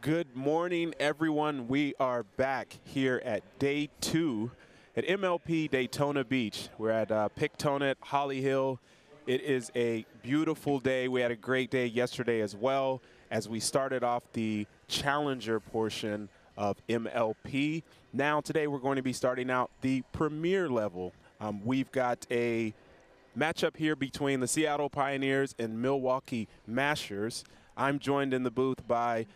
Good morning, everyone. We are back here at day two at MLP Daytona Beach. We're at uh, Pictona at, Holly Hill. It is a beautiful day. We had a great day yesterday as well as we started off the challenger portion of MLP. Now, today we're going to be starting out the premier level. Um, we've got a matchup here between the Seattle Pioneers and Milwaukee Mashers. I'm joined in the booth by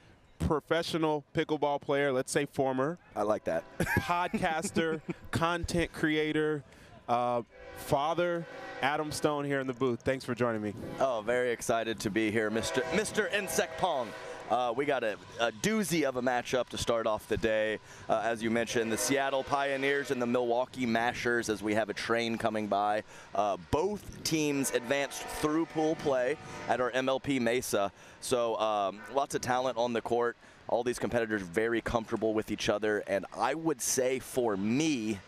professional pickleball player, let's say former. I like that. podcaster, content creator, uh, father, Adam Stone here in the booth. Thanks for joining me. Oh, very excited to be here, Mr. Mr. Insect Pong. Uh, we got a, a, doozy of a matchup to start off the day. Uh, as you mentioned, the Seattle Pioneers and the Milwaukee Mashers as we have a train coming by. Uh, both teams advanced through pool play at our MLP Mesa. So um, lots of talent on the court. All these competitors very comfortable with each other. And I would say for me,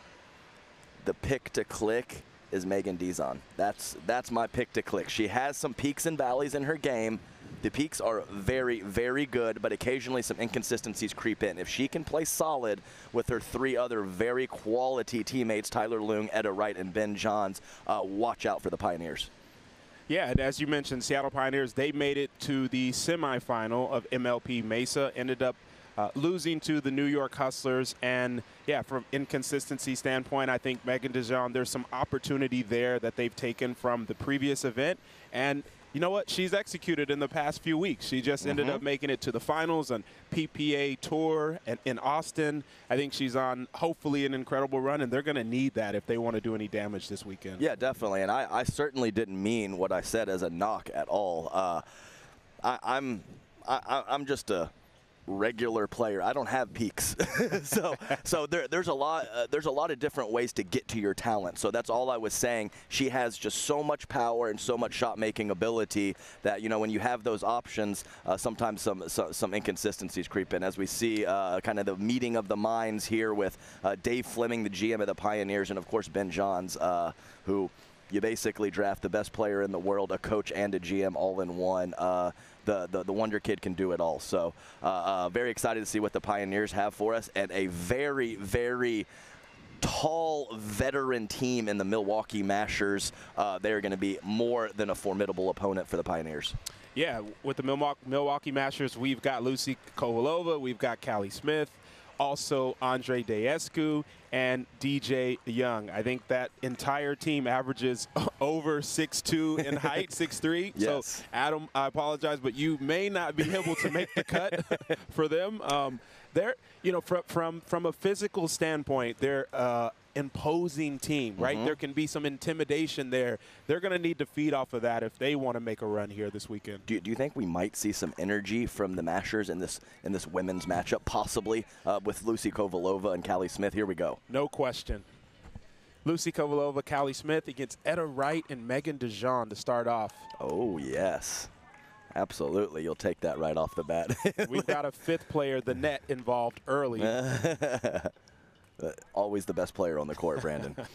the pick to click is Meghan Dizon. That's, that's my pick to click. She has some peaks and valleys in her game. The peaks are very, very good, but occasionally some inconsistencies creep in. If she can play solid with her three other very quality teammates, Tyler Loong, Etta Wright, and Ben Johns, uh, watch out for the Pioneers. Yeah, and as you mentioned, Seattle Pioneers, they made it to the semifinal of MLP Mesa, ended up uh, losing to the New York Hustlers. And yeah, from inconsistency standpoint, I think Meghan Dizon, there's some opportunity there that they've taken from the previous event. And you know what? She's executed in the past few weeks. She just ended mm-hmm. up making it to the finals on PPA Tour and in Austin. I think she's on hopefully an incredible run, and they're going to need that if they want to do any damage this weekend. Yeah, definitely. And I, I certainly didn't mean what I said as a knock at all. Uh, I, I'm I, I'm just a regular player. I don't have peaks, so so there, there's a lot uh, there's a lot of different ways to get to your talent. So that's all I was saying. She has just so much power and so much shot making ability that you know when you have those options, uh, sometimes some, some, some inconsistencies creep in. As we see, uh, kind of the meeting of the minds here with uh, Dave Fleming, the GM of the Pioneers, and of course Ben Johns, uh, who you basically draft the best player in the world, a coach and a GM all in one. Uh, the, the, the Wonder Kid can do it all. So uh, uh, very excited to see what the Pioneers have for us, and a very, very tall veteran team in the Milwaukee Mashers. Uh, they're going to be more than a formidable opponent for the Pioneers. Yeah, with the Milwaukee Mashers, we've got Lucy Kovalova, we've got Callie Smith, also Andrei Daescu and DJ Young. I think that entire team averages over 6'2 in height, 6'3. Yes. So, Adam, I apologize, but you may not be able to make the cut for them. Um, they're, you know, from, from, from a physical standpoint, they're uh, imposing team, right? Mm-hmm. There can be some intimidation there. They're going to need to feed off of that if they want to make a run here this weekend. Do, do you think we might see some energy from the Mashers in this in this women's matchup, possibly uh, with Lucy Kovalova and Callie Smith? Here we go. No question. Lucy Kovalova, Callie Smith against Etta Wright and Meghan Dizon to start off. Oh, yes. Absolutely. You'll take that right off the bat. We've got a fifth player, the net, involved early. Uh, always the best player on the court, Brandon.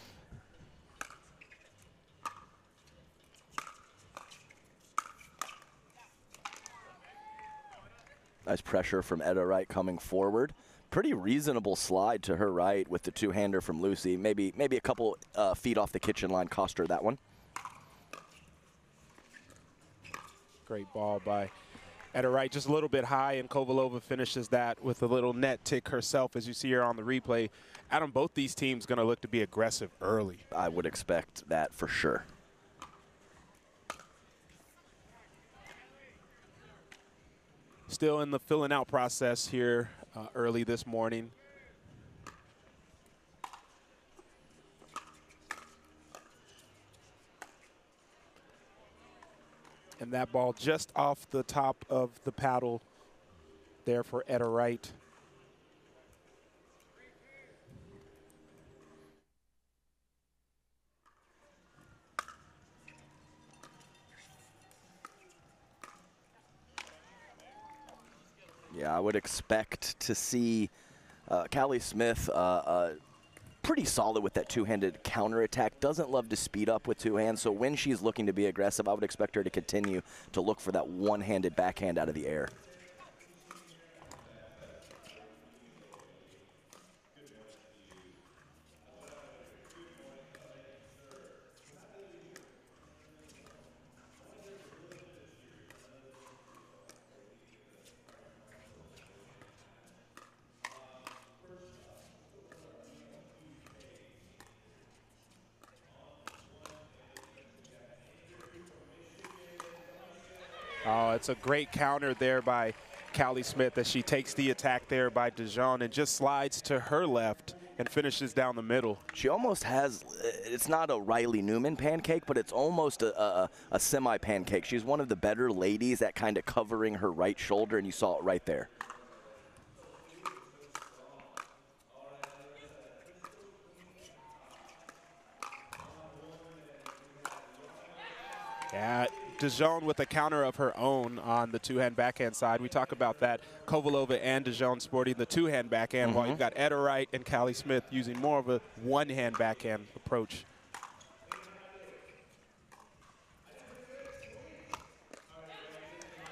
nice pressure from Etta Wright coming forward. Pretty reasonable slide to her right with the two-hander from Lucy. Maybe maybe a couple uh, feet off the kitchen line cost her that one. Great ball by at her right, just a little bit high, and Kovalova finishes that with a little net tick herself, as you see her on the replay. Adam, both these teams going to look to be aggressive early. I would expect that for sure. Still in the filling out process here uh, early this morning. And that ball just off the top of the paddle there for Etta Wright. Yeah, I would expect to see uh, Callie Smith uh, uh, pretty solid with that two-handed counterattack. Doesn't love to speed up with two hands, so when she's looking to be aggressive, I would expect her to continue to look for that one-handed backhand out of the air. Oh, it's a great counter there by Callie Smith as she takes the attack there by Dizon and just slides to her left and finishes down the middle. She almost has, uh, it's not a Riley Newman pancake, but it's almost a, a, a semi pancake. She's one of the better ladies at kind of covering her right shoulder, and you saw it right there. Yeah, Dizon with a counter of her own on the two-hand backhand side. We talk about that. Kovalova and Dizon sporting the two-hand backhand, mm -hmm. while you've got Etta Wright and Callie Smith using more of a one-hand backhand approach.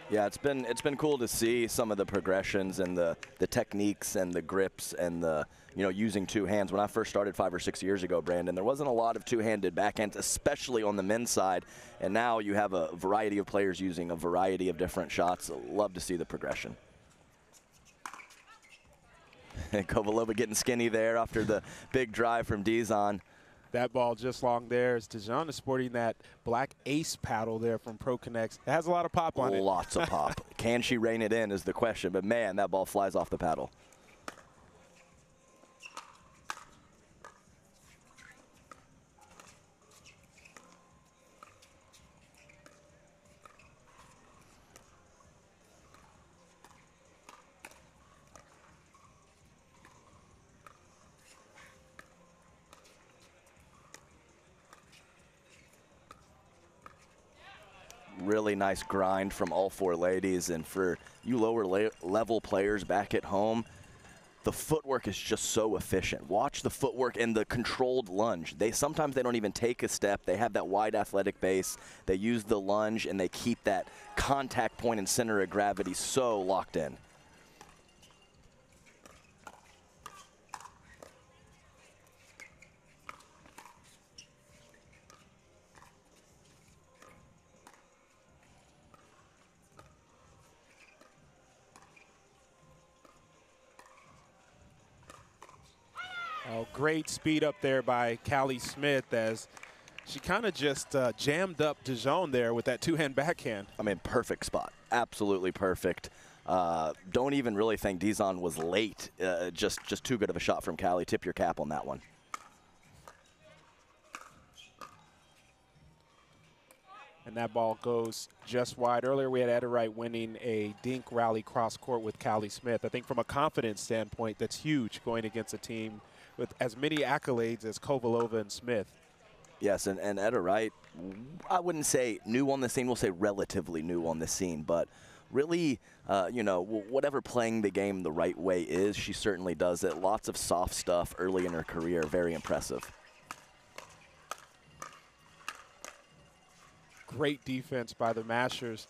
Yeah, it's been it's been cool to see some of the progressions and the the techniques and the grips and the you know using two hands. When I first started five or six years ago, Brandon, there wasn't a lot of two-handed backhands, especially on the men's side. And now you have a variety of players using a variety of different shots. Love to see the progression. Kovalova getting skinny there after the big drive from Dizon that ball just long there as Dizon is sporting that black ace paddle there from ProKennex. It has a lot of pop on Lots it. Lots of pop. Can she rein it in is the question, but man, that ball flies off the paddle. Really nice grind from all four ladies. And for you lower level players back at home, the footwork is just so efficient. Watch the footwork and the controlled lunge. They sometimes they don't even take a step. They have that wide athletic base. They use the lunge and they keep that contact point and center of gravity so locked in. Oh, great speed up there by Callie Smith as she kind of just uh, jammed up Dizon there with that two-hand backhand. I mean, perfect spot. Absolutely perfect. Uh, don't even really think Dizon was late. Uh, just, just too good of a shot from Callie. Tip your cap on that one. And that ball goes just wide. Earlier, we had Wright winning a dink rally cross court with Callie Smith. I think from a confidence standpoint, that's huge going against a team – with as many accolades as Kovalova and Smith. Yes, and, and Etta Wright, I wouldn't say new on the scene, we'll say relatively new on the scene, but really, uh, you know, whatever playing the game the right way is, she certainly does it. Lots of soft stuff early in her career, very impressive. Great defense by the Mashers.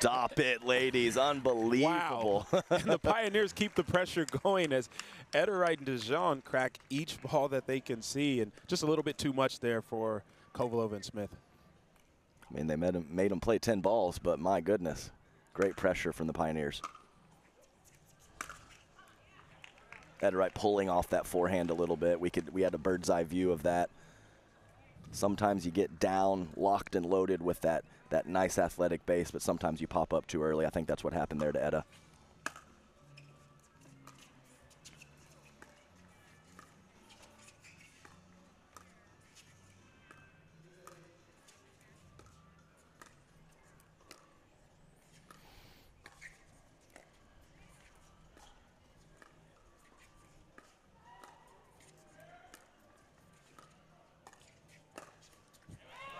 Stop it, ladies. Unbelievable. Wow. and the Pioneers keep the pressure going as Wright and Dizon crack each ball that they can see. And just a little bit too much there for Kovalova and Smith. I mean, they made them, made play 10 balls, but my goodness, great pressure from the Pioneers. Wright pulling off that forehand a little bit. We could we had a bird's eye view of that. Sometimes you get down, locked and loaded with that that nice athletic base, but sometimes you pop up too early. I think that's what happened there to Etta.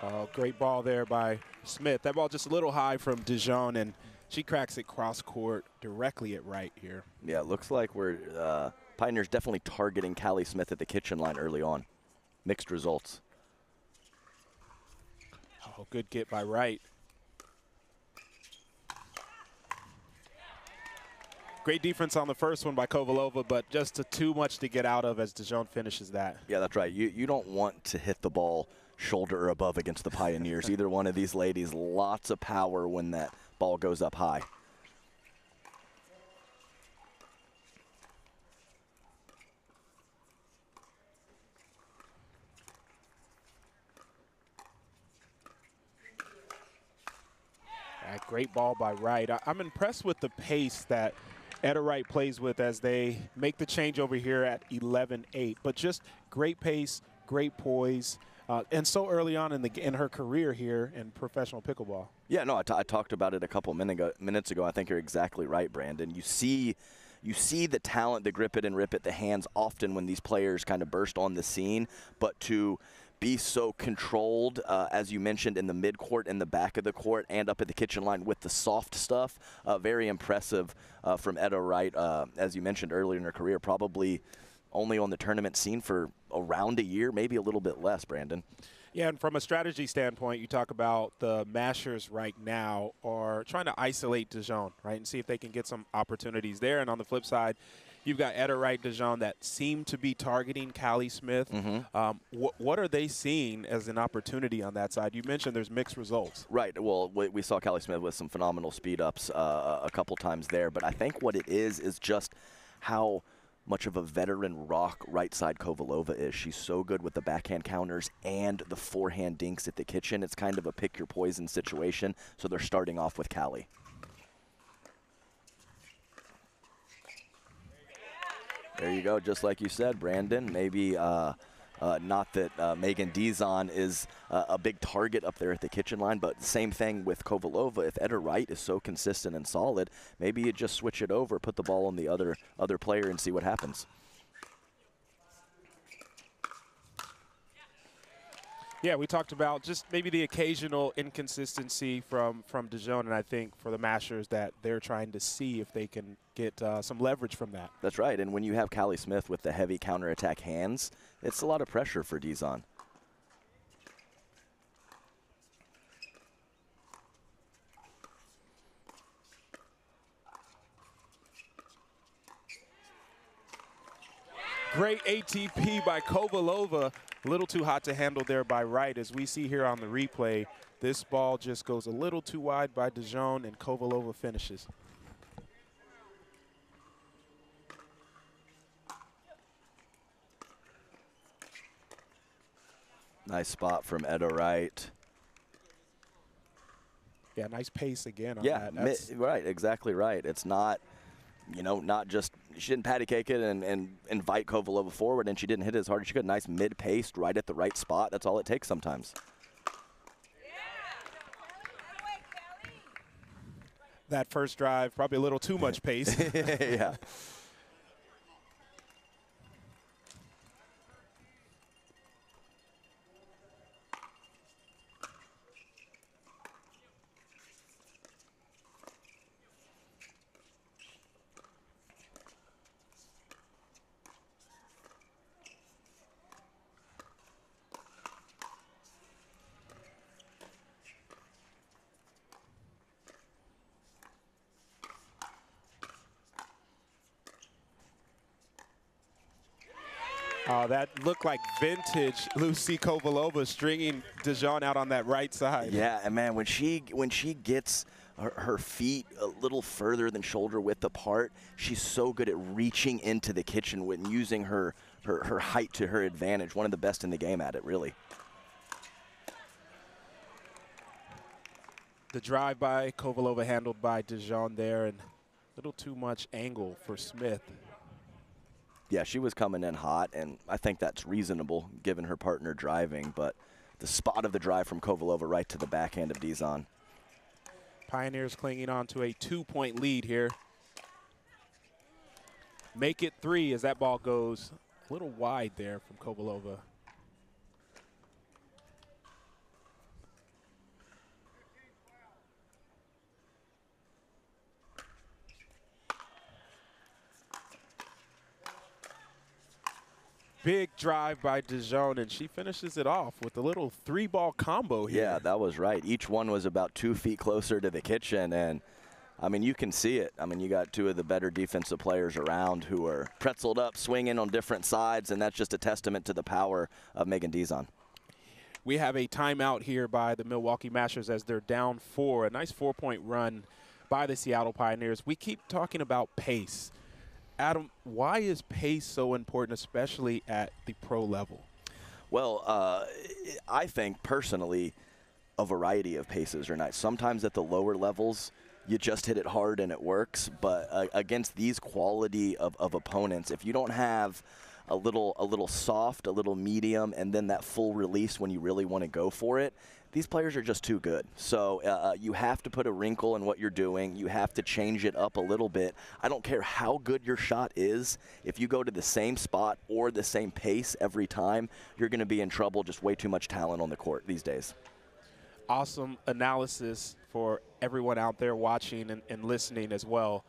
Oh, great ball there by Smith. That ball just a little high from Dizon, and she cracks it cross court directly at right here. Yeah, it looks like we're uh, Pioneers definitely targeting Callie Smith at the kitchen line early on. Mixed results. Oh, good get by Wright. Great defense on the first one by Kovalova, but just too much to get out of as Dizon finishes that. Yeah, that's right. You, you don't want to hit the ball – shoulder or above against the Pioneers. Either one of these ladies, lots of power when that ball goes up high. great ball by Wright. I, am I'm impressed with the pace that Etta Wright plays with as they make the change over here at 11-8. But just great pace, great poise, uh, and so early on in the in her career here in professional pickleball. Yeah, no, I, talked about it a couple minute ago, minutes ago. I think you're exactly right, Brandon. You see, you see the talent, the grip it and rip it, the hands often when these players kind of burst on the scene, but to be so controlled, uh, as you mentioned, in the midcourt in the back of the court and up at the kitchen line with the soft stuff. Uh, very impressive uh, from Etta Wright, uh, as you mentioned earlier in her career, probably only on the tournament scene for around a year, maybe a little bit less, Brandon. Yeah, and from a strategy standpoint, you talk about the mashers right now are trying to isolate Dizon, right, and see if they can get some opportunities there. And on the flip side, you've got Wright Dizon that seem to be targeting Callie Smith. Mm-hmm. Um, wh- what are they seeing as an opportunity on that side? You mentioned there's mixed results. Right. Well, we, we saw Callie Smith with some phenomenal speed ups uh, a couple times there, but I think what it is is just how – much of a veteran rock right side Kovalova is. She's so good with the backhand counters and the forehand dinks at the kitchen. It's kind of a pick your poison situation. So they're starting off with Callie. There you go, just like you said, Brandon. Maybe uh, uh, not that uh, Meghan Dizon is uh, a big target up there at the kitchen line, but same thing with Kovalova. If Etta Wright is so consistent and solid, maybe you just switch it over, put the ball on the other other player, and see what happens. Yeah, we talked about just maybe the occasional inconsistency from from Dizon, and I think for the Mashers that they're trying to see if they can get uh, some leverage from that. That's right, and when you have Callie Smith with the heavy counterattack hands, it's a lot of pressure for Dizon. Great ATP by Kovalova. A little too hot to handle there by Wright. As we see here on the replay, this ball just goes a little too wide by Dizon, and Kovalova finishes. Nice spot from Etta Wright. Yeah, nice pace again on yeah, right, exactly right. It's not, you know, not just she didn't patty cake it and, and invite Kovalova forward, and she didn't hit it as hard as she could. Nice mid-paced, right at the right spot. That's all it takes sometimes. That first drive, probably a little too much pace. yeah. Uh, that looked like vintage Lucy Kovalova stringing Dizon out on that right side. Yeah, and man, when she when she gets her, her, feet a little further than shoulder width apart, she's so good at reaching into the kitchen when using her, her, her height to her advantage. One of the best in the game at it, really. The drive by Kovalova handled by Dizon there, and a little too much angle for Smith yeah, she was coming in hot, and I think that's reasonable given her partner driving. But the spot of the drive from Kovalova right to the backhand of Dizon. Pioneers clinging on to a two-point lead here. Make it three as that ball goes a little wide there from Kovalova. Big drive by Dizon, and she finishes it off with a little three-ball combo here. Yeah, that was right. Each one was about two feet closer to the kitchen, and I mean, you can see it. I mean, you got two of the better defensive players around who are pretzeled up, swinging on different sides, and that's just a testament to the power of Meghan Dizon. We have a timeout here by the Milwaukee Mashers as they're down four. A nice four-point run by the Seattle Pioneers. We keep talking about pace. Adam, why is pace so important, especially at the pro level? Well, uh, I think personally, a variety of paces are nice. Sometimes at the lower levels, you just hit it hard and it works. But uh, against these quality of, of opponents, if you don't have a little a little soft, a little medium, and then that full release when you really want to go for it, these players are just too good. So uh, uh, you have to put a wrinkle in what you're doing. You have to change it up a little bit. I don't care how good your shot is. If you go to the same spot or the same pace every time, you're going to be in trouble. Just way too much talent on the court these days. Awesome analysis for everyone out there watching and, and listening as well.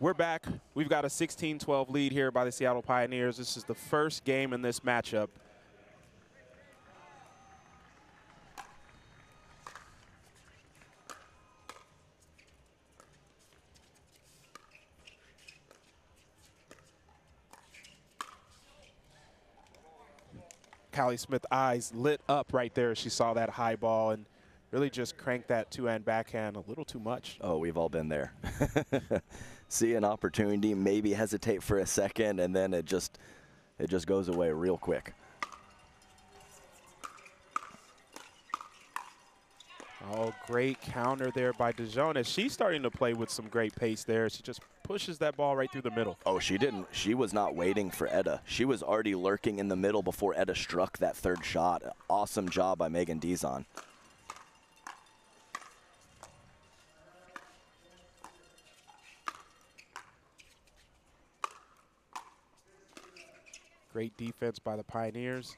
We're back. We've got a 16-12 lead here by the Seattle Pioneers. This is the first game in this matchup. Callie Smith eyes lit up right there as she saw that high ball and really just cranked that two-hand backhand a little too much. Oh, we've all been there. See an opportunity, maybe hesitate for a second, and then it just it just goes away real quick. Oh, great counter there by Dizon she's starting to play with some great pace there. She just pushes that ball right through the middle. Oh, she didn't. She was not waiting for Etta. She was already lurking in the middle before Etta struck that third shot. Awesome job by Meghan Dizon. Great defense by the Pioneers.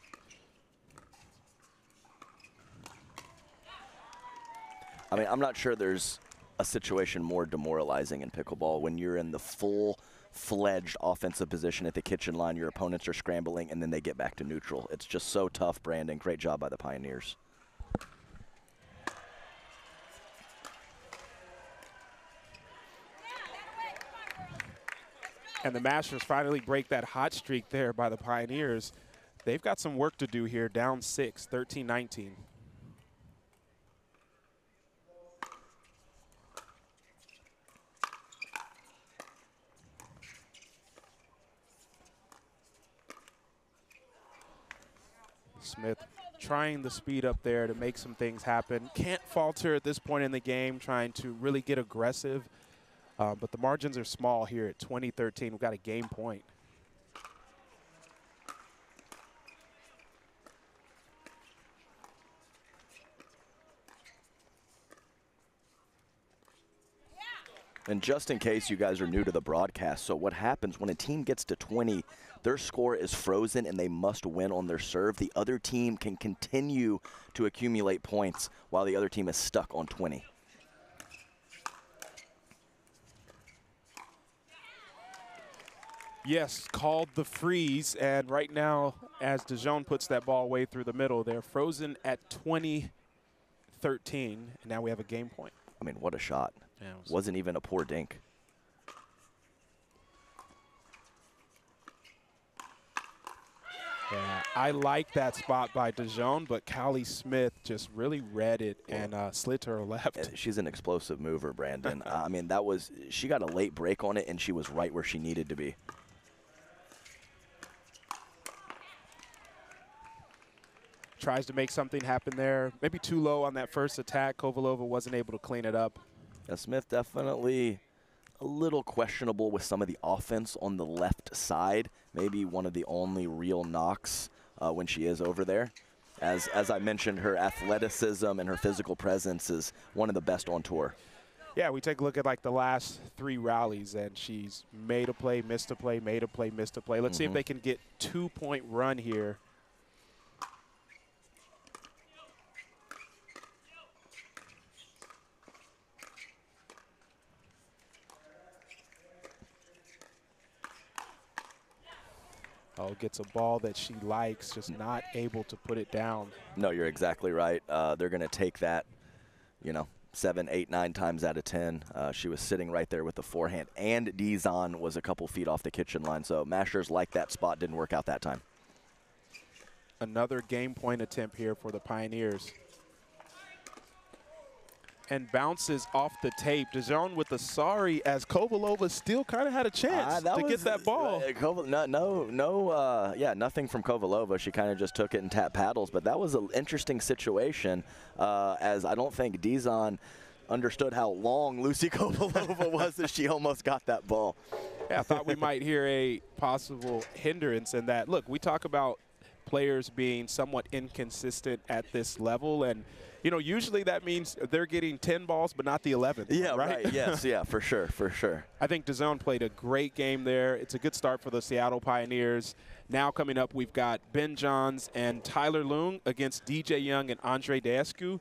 I mean, I'm not sure there's a situation more demoralizing in pickleball when you're in the full fledged offensive position at the kitchen line. Your opponents are scrambling and then they get back to neutral. It's just so tough, Brandon. Great job by the Pioneers. And the Mashers finally break that hot streak there by the Pioneers. They've got some work to do here, down six, 13 Smith trying the speed up there to make some things happen. Can't falter at this point in the game, trying to really get aggressive. Uh, but the margins are small here at 2013. We've got a game point. And just in case you guys are new to the broadcast, so what happens when a team gets to 20, their score is frozen and they must win on their serve. The other team can continue to accumulate points while the other team is stuck on 20. Yes, called the freeze. And right now, as Dizon puts that ball way through the middle, they're frozen at 2013. And now we have a game point. I mean, what a shot. Yeah, was Wasn't even a poor dink. Yeah, I like that spot by Dizon, but Callie Smith just really read it and uh, slid to her left. She's an explosive mover, Brandon. uh, I mean, that was she got a late break on it, and she was right where she needed to be. Tries to make something happen there. Maybe too low on that first attack. Kovalova wasn't able to clean it up. Yeah, Smith definitely a little questionable with some of the offense on the left side. Maybe one of the only real knocks uh, when she is over there. As, as I mentioned, her athleticism and her physical presence is one of the best on tour. Yeah, we take a look at like the last three rallies, and she's made a play, missed a play, made a play, missed a play. Let's mm -hmm. see if mm-hmm. they can get two-point run here Gets a ball that she likes, just not able to put it down. No, you're exactly right. Uh, they're going to take that, you know, seven, eight, nine times out of ten. Uh, she was sitting right there with the forehand, and Dizon was a couple feet off the kitchen line. So Mashers like that spot, didn't work out that time. Another game point attempt here for the Pioneers. And bounces off the tape. Dizon with the sorry as Kovalova still kind of had a chance uh, to get that ball. Uh, no, no, no uh, yeah, nothing from Kovalova. She kind of just took it and tapped paddles. But that was an interesting situation uh, as I don't think Dizon understood how long Lucy Kovalova was that she almost got that ball. Yeah, I thought we might hear a possible hindrance in that. Look, we talk about players being somewhat inconsistent at this level and – you know, usually that means they're getting 10 balls, but not the 11. Yeah, right. right. yes, yeah, for sure, for sure. I think Dizon played a great game there. It's a good start for the Seattle Pioneers. Now coming up, we've got Ben Johns and Tyler Loong against DJ Young and Andrei Daescu.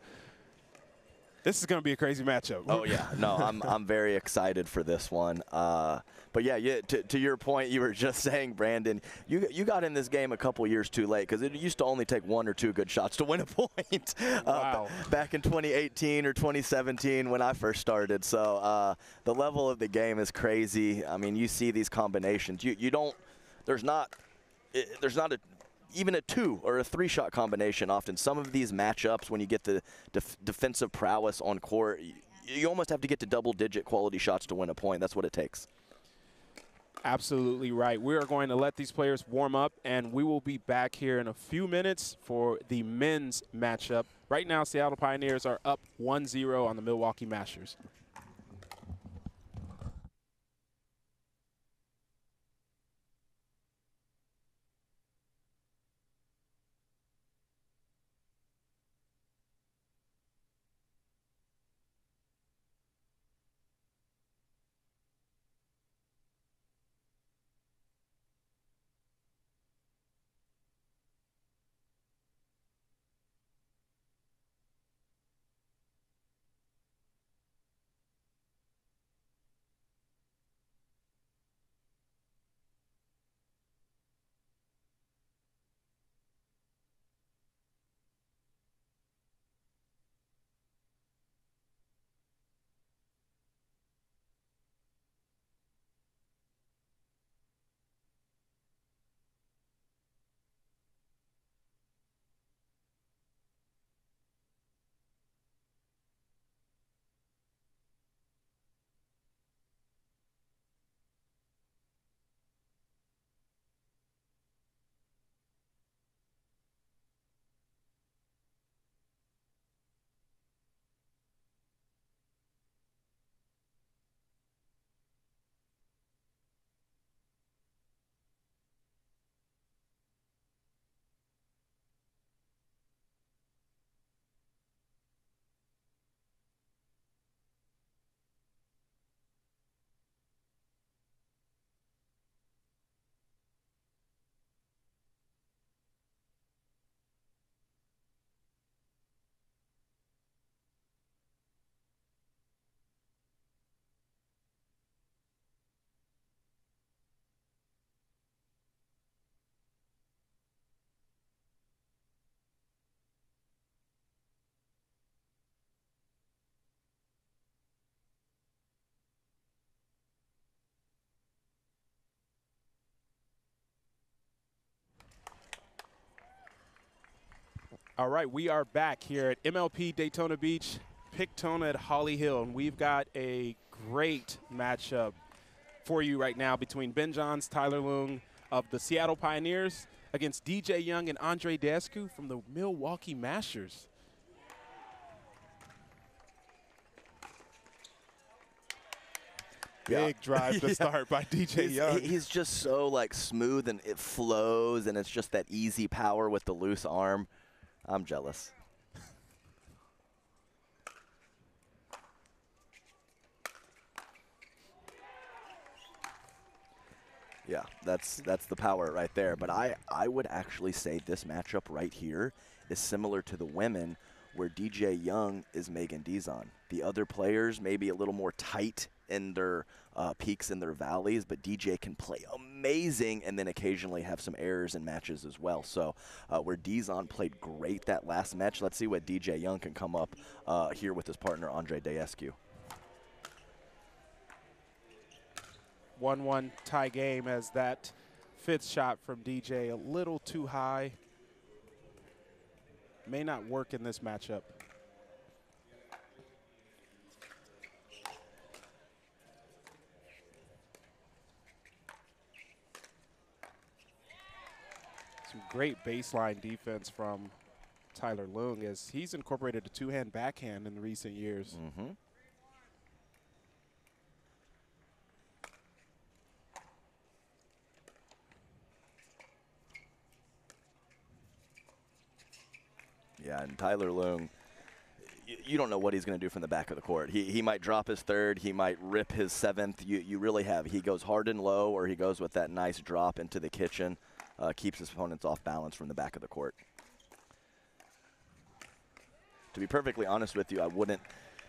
This is going to be a crazy matchup. Oh yeah, no, I'm I'm very excited for this one. Uh, but yeah, yeah. To, to, your point, you were just saying, Brandon, you you got in this game a couple years too late because it used to only take one or two good shots to win a point. Uh, wow. back in 2018 or 2017 when I first started. So uh, the level of the game is crazy. I mean, you see these combinations. You you don't. There's not. It, there's not a even a two or a three shot combination often. Some of these matchups, when you get the def defensive prowess on court, you, you almost have to get to double digit quality shots to win a point. That's what it takes. Absolutely right. We are going to let these players warm up, and we will be back here in a few minutes for the men's matchup. Right now, Seattle Pioneers are up 1-0 on the Milwaukee Mashers. All right, we are back here at MLP Daytona Beach, Pictona at Holly Hill, and we've got a great matchup for you right now between Ben Johns, Tyler Loong of the Seattle Pioneers against DJ Young and Andrei Daescu from the Milwaukee Mashers. Big drive to yeah. start by DJ he's, Young. He's just so like smooth and it flows and it's just that easy power with the loose arm. I'm jealous. yeah, that's that's the power right there. But I, I would actually say this matchup right here is similar to the women where DJ Young is Meghan Dizon. The other players maybe a little more tight in their uh, peaks and their valleys, but DJ can play amazing and then occasionally have some errors in matches as well. So uh, where Dizon played great that last match, let's see what DJ Young can come up uh, here with his partner Andrei Daescu. 1-1 tie game as that fifth shot from DJ a little too high. May not work in this matchup. Great baseline defense from Tyler Loong as he's incorporated a two-hand backhand in recent years. Mm-hmm. Yeah, and Tyler Loong, you don't know what he's going to do from the back of the court. He, he might drop his third. He might rip his seventh. You, you really have. He goes hard and low, or he goes with that nice drop into the kitchen, uh, keeps his opponents off balance from the back of the court. To be perfectly honest with you, I wouldn't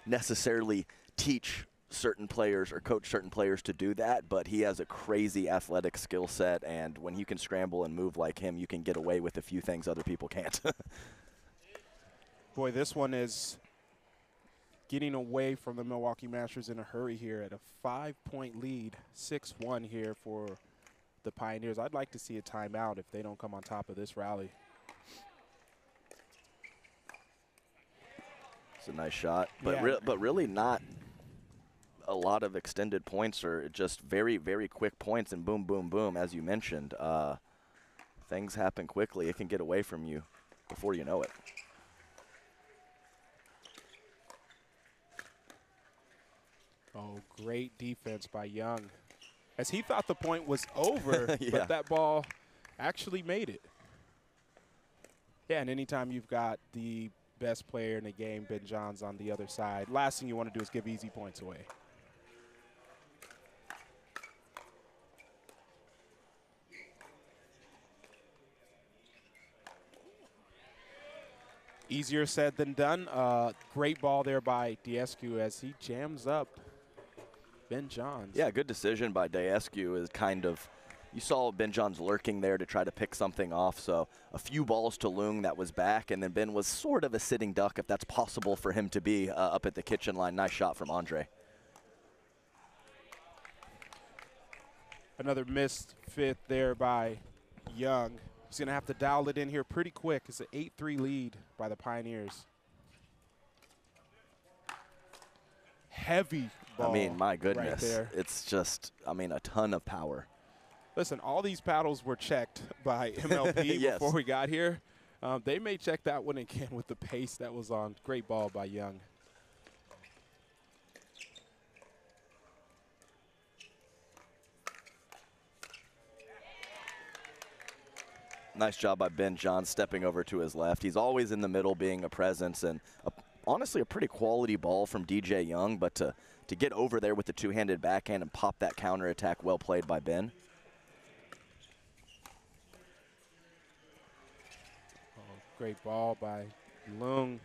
necessarily teach certain players or coach certain players to do that, but he has a crazy athletic skill set, and when you can scramble and move like him, you can get away with a few things other people can't. Boy, this one is getting away from the Milwaukee Mashers in a hurry here at a five-point lead, 6-1 here for the Pioneers. I'd like to see a timeout if they don't come on top of this rally. It's a nice shot, but Yeah. re- but really not a lot of extended points or just very very quick points and boom boom boom as you mentioned. Uh, things happen quickly. It can get away from you before you know it. Oh, great defense by Young. As he thought the point was over, Yeah. but that ball actually made it. Yeah, and anytime you've got the best player in the game, Ben Johns, on the other side, last thing you want to do is give easy points away. Easier said than done. Uh, great ball there by Daescu as he jams up Ben Johns. Yeah, good decision by Daescu is kind of. You saw Ben Johns lurking there to try to pick something off, so a few balls to Loong that was back, and then Ben was sort of a sitting duck, if that's possible for him to be uh, up at the kitchen line. Nice shot from Andrei. Another missed fifth there by Young. He's going to have to dial it in here pretty quick. It's an 8-3 lead by the Pioneers. Heavy ball I mean, my right goodness, there. it's just, I mean, a ton of power. Listen, all these paddles were checked by MLP Yes. before we got here. Um, they may check that one again with the pace that was on. Great ball by Young. Nice job by Ben John stepping over to his left. He's always in the middle, being a presence, and a, honestly a pretty quality ball from DJ Young. But to to get over there with the two-handed backhand and pop that counter attack, well played by Ben. Oh, great ball by Loong.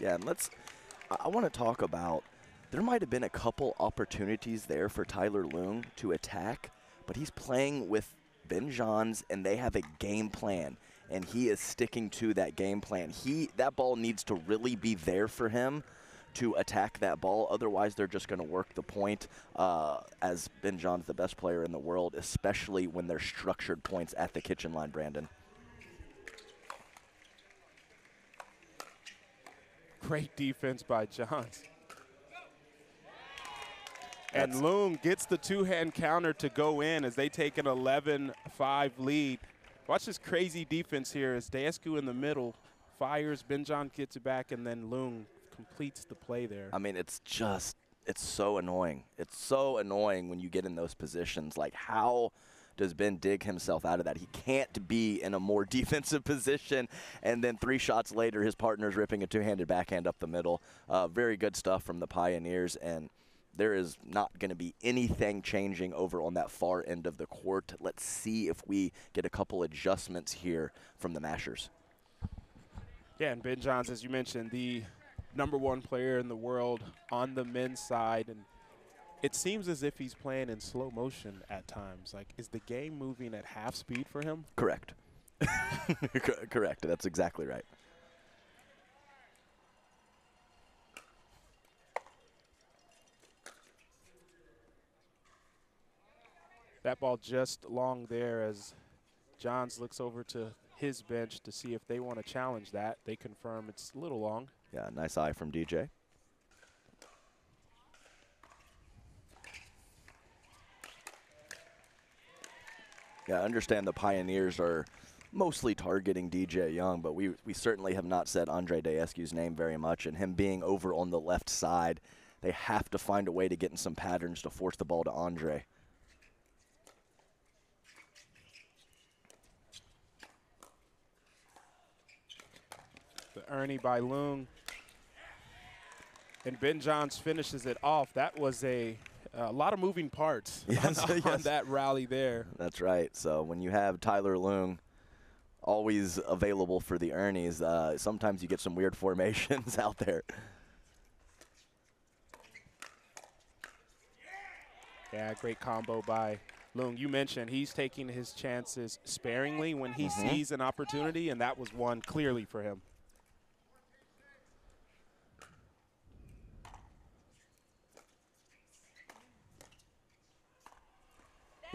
Yeah, and let's. I, I want to talk about. There might have been a couple opportunities there for Tyler Loong to attack, but he's playing with Ben Johns, and they have a game plan, and he is sticking to that game plan. He that ball needs to really be there for him to attack that ball. Otherwise, they're just going to work the point. Uh, as Ben John's the best player in the world, especially when they're structured points at the kitchen line. Brandon. Great defense by Johns. And That's- Loong gets the two-hand counter to go in as they take an 11-5 lead. Watch this crazy defense here as Daescu in the middle fires, Ben John gets it back, and then Loong completes the play there. I mean, it's just, it's so annoying. It's so annoying when you get in those positions. Like, how does Ben dig himself out of that? He can't be in a more defensive position. And then three shots later, his partner's ripping a two handed backhand up the middle. Uh, very good stuff from the Pioneers. And there is not going to be anything changing over on that far end of the court. Let's see if we get a couple adjustments here from the Mashers. Yeah, and Ben Johns, as you mentioned, the number one player in the world on the men's side. And it seems as if he's playing in slow motion at times. Like, is the game moving at half speed for him? Correct. Correct. That's exactly right. That ball just long there as Johns looks over to his bench to see if they want to challenge that. They confirm it's a little long. Yeah, nice eye from DJ. Yeah, I understand the Pioneers are mostly targeting DJ Young, but we, we certainly have not said Andre Daescu's name very much, and him being over on the left side, they have to find a way to get in some patterns to force the ball to Andre. Ernie by Loong. And Ben Johns finishes it off. That was a, a lot of moving parts yes, on, yes. on that rally there. That's right. So when you have Tyler Loong always available for the Ernies, uh, sometimes you get some weird formations out there. Yeah, great combo by Loong. You mentioned he's taking his chances sparingly when he Mhm. sees an opportunity, and that was one clearly for him.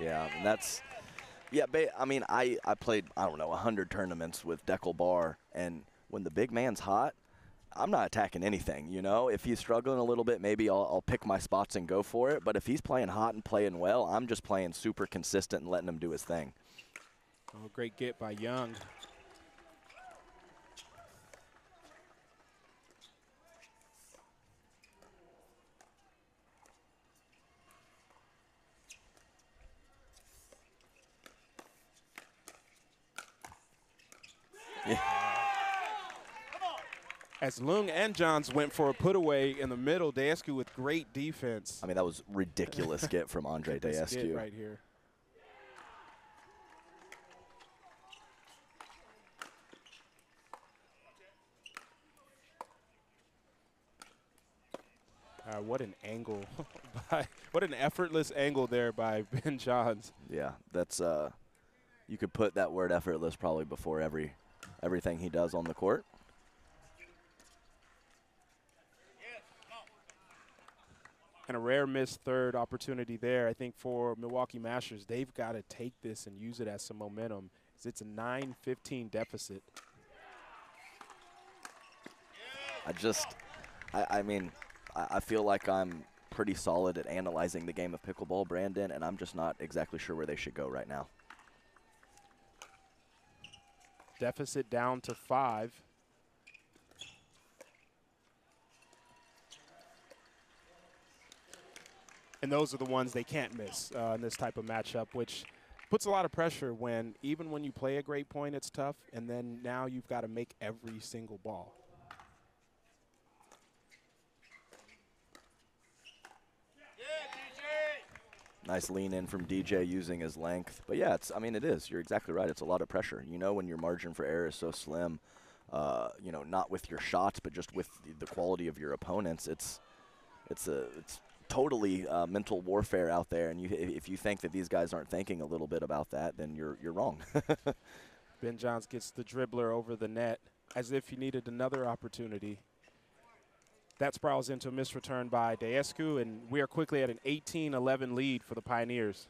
Yeah, and that's yeah. I mean, I I played I don't know hundred tournaments with Dekel Bar, and when the big man's hot, I'm not attacking anything. You know, if he's struggling a little bit, maybe I'll, I'll pick my spots and go for it. But if he's playing hot and playing well, I'm just playing super consistent and letting him do his thing. Oh, great get by Young. Yeah. As Loong and Johns went for a put away in the middle, Daescu with great defense. I mean, that was ridiculous get from Andre This right here. Uh, what an angle by what an effortless angle there by Ben Johns. Yeah, that's uh, you could put that word effortless probably before every everything he does on the court. And a rare missed third opportunity there. I think for Milwaukee Mashers, they've got to take this and use it as some momentum. It's a 9-15 deficit. I just, I, I mean, I, I feel like I'm pretty solid at analyzing the game of pickleball, Brandon, and I'm just not exactly sure where they should go right now. Deficit down to five. And those are the ones they can't miss uh, in this type of matchup, which puts a lot of pressure when even when you play a great point, it's tough, and then now you've got to make every single ball. Nice lean in from DJ using his length. But yeah, it's I mean it is. You're exactly right. It's a lot of pressure. You know when your margin for error is so slim, uh, you know, not with your shots, but just with the, quality of your opponents. It's it's a it's totally uh, mental warfare out there. And you, if if you think that these guys aren't thinking a little bit about that, then you're you're wrong. Ben Johns gets the dribbler over the net as if he needed another opportunity. That spirals into a missed return by Daescu, and we are quickly at an 18-11 lead for the Pioneers.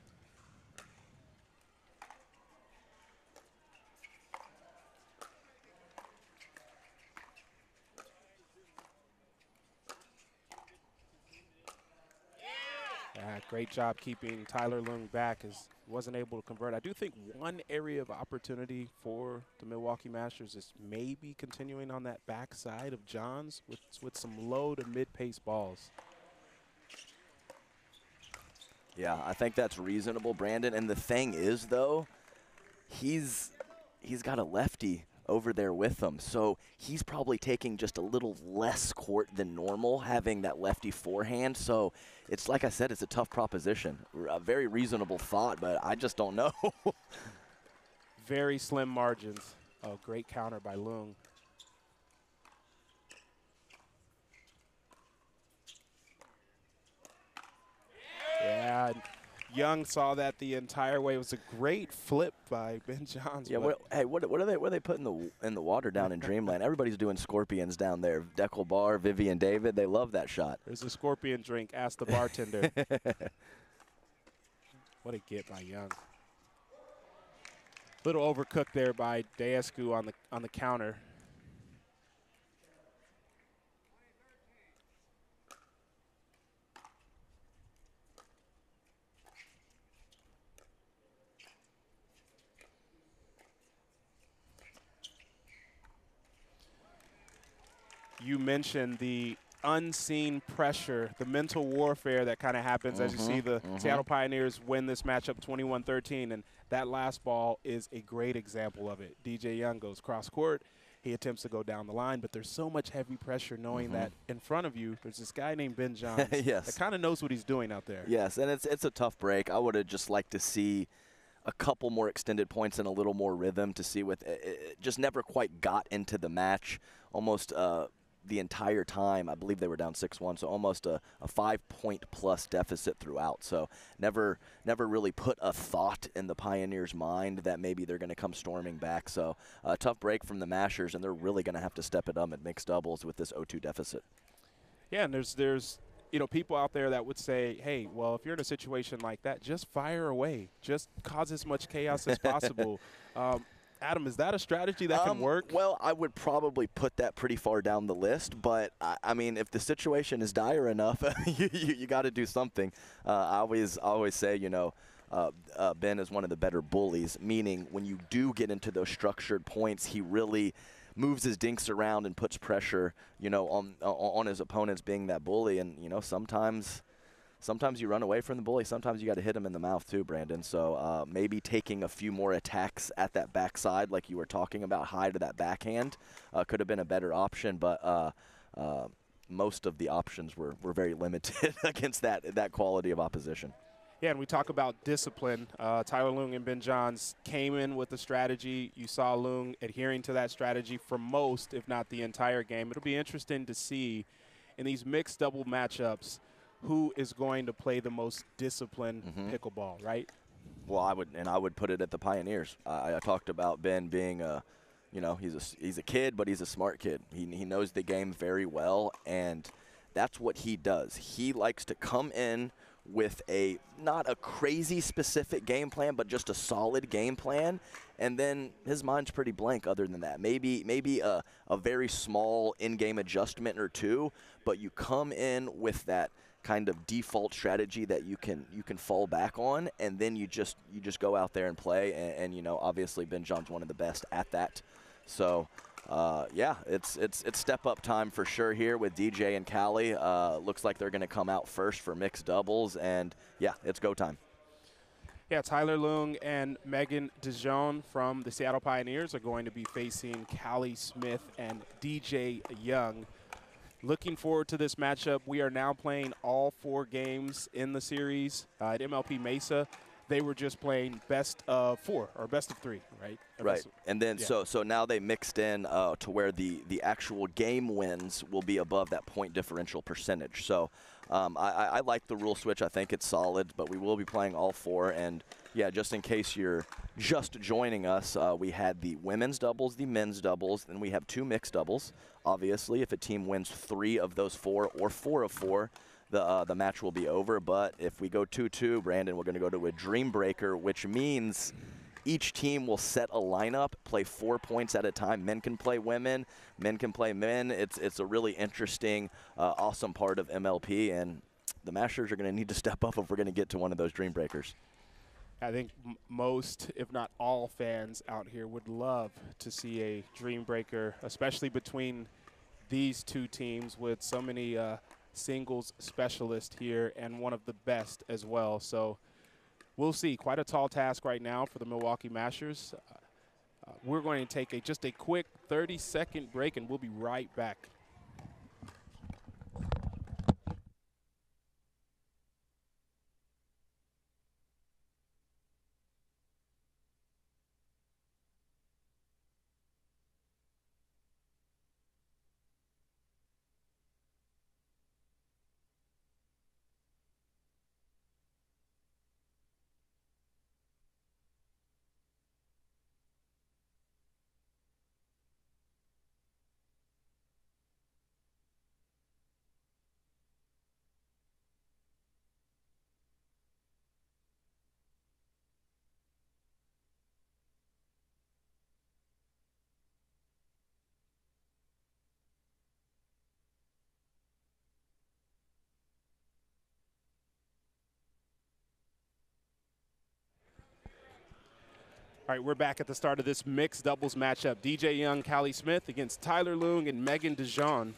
Yeah, ah, great job keeping Tyler Loong back as wasn't able to convert. I do think one area of opportunity for the Milwaukee Mashers is maybe continuing on that backside of Johns with, with some low to mid-pace balls. Yeah, I think that's reasonable, Brandon. And the thing is, though, he's he's got a lefty over there with him, so he's probably taking just a little less court than normal, having that lefty forehand. So it's like I said, it's a tough proposition. A very reasonable thought, but I just don't know. Very slim margins. Oh, great counter by Loong. Yeah, Young saw that the entire way. It was a great flip by Ben Johns. yeah. What, hey, what, what are they? What are they putting the in the water down in Dreamland? Everybody's doing scorpions down there. Dekel Bar, Vivienne David, they love that shot. There's a scorpion drink. Ask the bartender. what a get by Young. Little overcooked there by Daescu on the on the counter. You mentioned the unseen pressure, the mental warfare that kind of happens mm-hmm, as you see mm-hmm, the mm-hmm. Seattle Pioneers win this matchup 21 13. And that last ball is a great example of it. DJ Young goes cross court. He attempts to go down the line, but there's so much heavy pressure knowing mm-hmm. that in front of you, there's this guy named Ben Johns yes. that kind of knows what he's doing out there. Yes, and it's it's a tough break. I would have just liked to see a couple more extended points and a little more rhythm to see with it, it just never quite got into the match. Almost uh, the entire time. I believe they were down 6-1, so almost a, a five-point plus deficit throughout. So never never really put a thought in the Pioneers' mind that maybe they're going to come storming back. So a tough break from the Mashers, and they're really going to have to step it up at mixed doubles with this 0-2 deficit. Yeah, and there's there's you know people out there that would say, hey, well, if you're in a situation like that, just fire away, just cause as much chaos as possible. um, Adam, is that a strategy that um, can work? Well, I would probably put that pretty far down the list, but I, I mean, if the situation is dire enough, you, you, you got to do something. Uh, I always always say, you know. Uh, uh, ben is one of the better bullies, meaning when you do get into those structured points, he really moves his dinks around and puts pressure, you know, on on his opponents being that bully. And you know, sometimes sometimes you run away from the bully. Sometimes you got to hit him in the mouth too, Brandon. So uh, maybe taking a few more attacks at that backside, like you were talking about, high to that backhand, uh, could have been a better option. But uh, uh most of the options were, were very limited against that that quality of opposition. Yeah, and we talk about discipline. Uh, Tyler Loong and Ben Johns came in with a strategy. You saw Loong adhering to that strategy for most, if not the entire game. It'll be interesting to see in these mixed double matchups – who is going to play the most disciplined mm-hmm. pickleball, right? Well, I would, and I would put it at the Pioneers. I, I talked about Ben being a, you know, he's a he's a kid, but he's a smart kid. He he knows the game very well, and that's what he does. He likes to come in with a not a crazy specific game plan, but just a solid game plan. And then his mind's pretty blank other than that. Maybe maybe a, a very small in-game adjustment or two, but you come in with that – kind of default strategy that you can you can fall back on, and then you just you just go out there and play. And, and you know, obviously Ben John's one of the best at that. So. Uh, yeah, it's it's it's step up time for sure here with DJ and Callie. Uh, looks like they're going to come out first for mixed doubles, and yeah, it's go time. Yeah, Tyler Loong and Meghan Dizon from the Seattle Pioneers are going to be facing Callie Smith and DJ Young looking forward to this matchup. We are now playing all four games in the series uh, at MLP Mesa. They were just playing best of four or best of three, right? right, and then yeah. so so now they mixed in uh, to where the the actual game wins will be above that point differential percentage. So um, I, I like the rule switch. I think it's solid, but we will be playing all four and yeah, just in case you're just joining us, uh, we had the women's doubles, the men's doubles, then we have two mixed doubles. Obviously, if a team wins three of those four or four of four, the uh, the match will be over. But if we go 2-2, Brandon, we're going to go to a dream breaker, which means each team will set a lineup, play four points at a time. Men can play women, men can play men. It's it's a really interesting, uh, awesome part of MLP, and the Mashers are going to need to step up if we're going to get to one of those dream breakers. I think most, if not all, fans out here would love to see a dream breaker, especially between these two teams with so many uh, singles specialists here and one of the best as well. So we'll see. Quite a tall task right now for the Milwaukee Mashers. Uh, uh, we're going to take a just a quick 30 second break and we'll be right back. All right, we're back at the start of this mixed doubles matchup. DJ Young, Callie Smith against Tyler Loong and Meghan Dizon.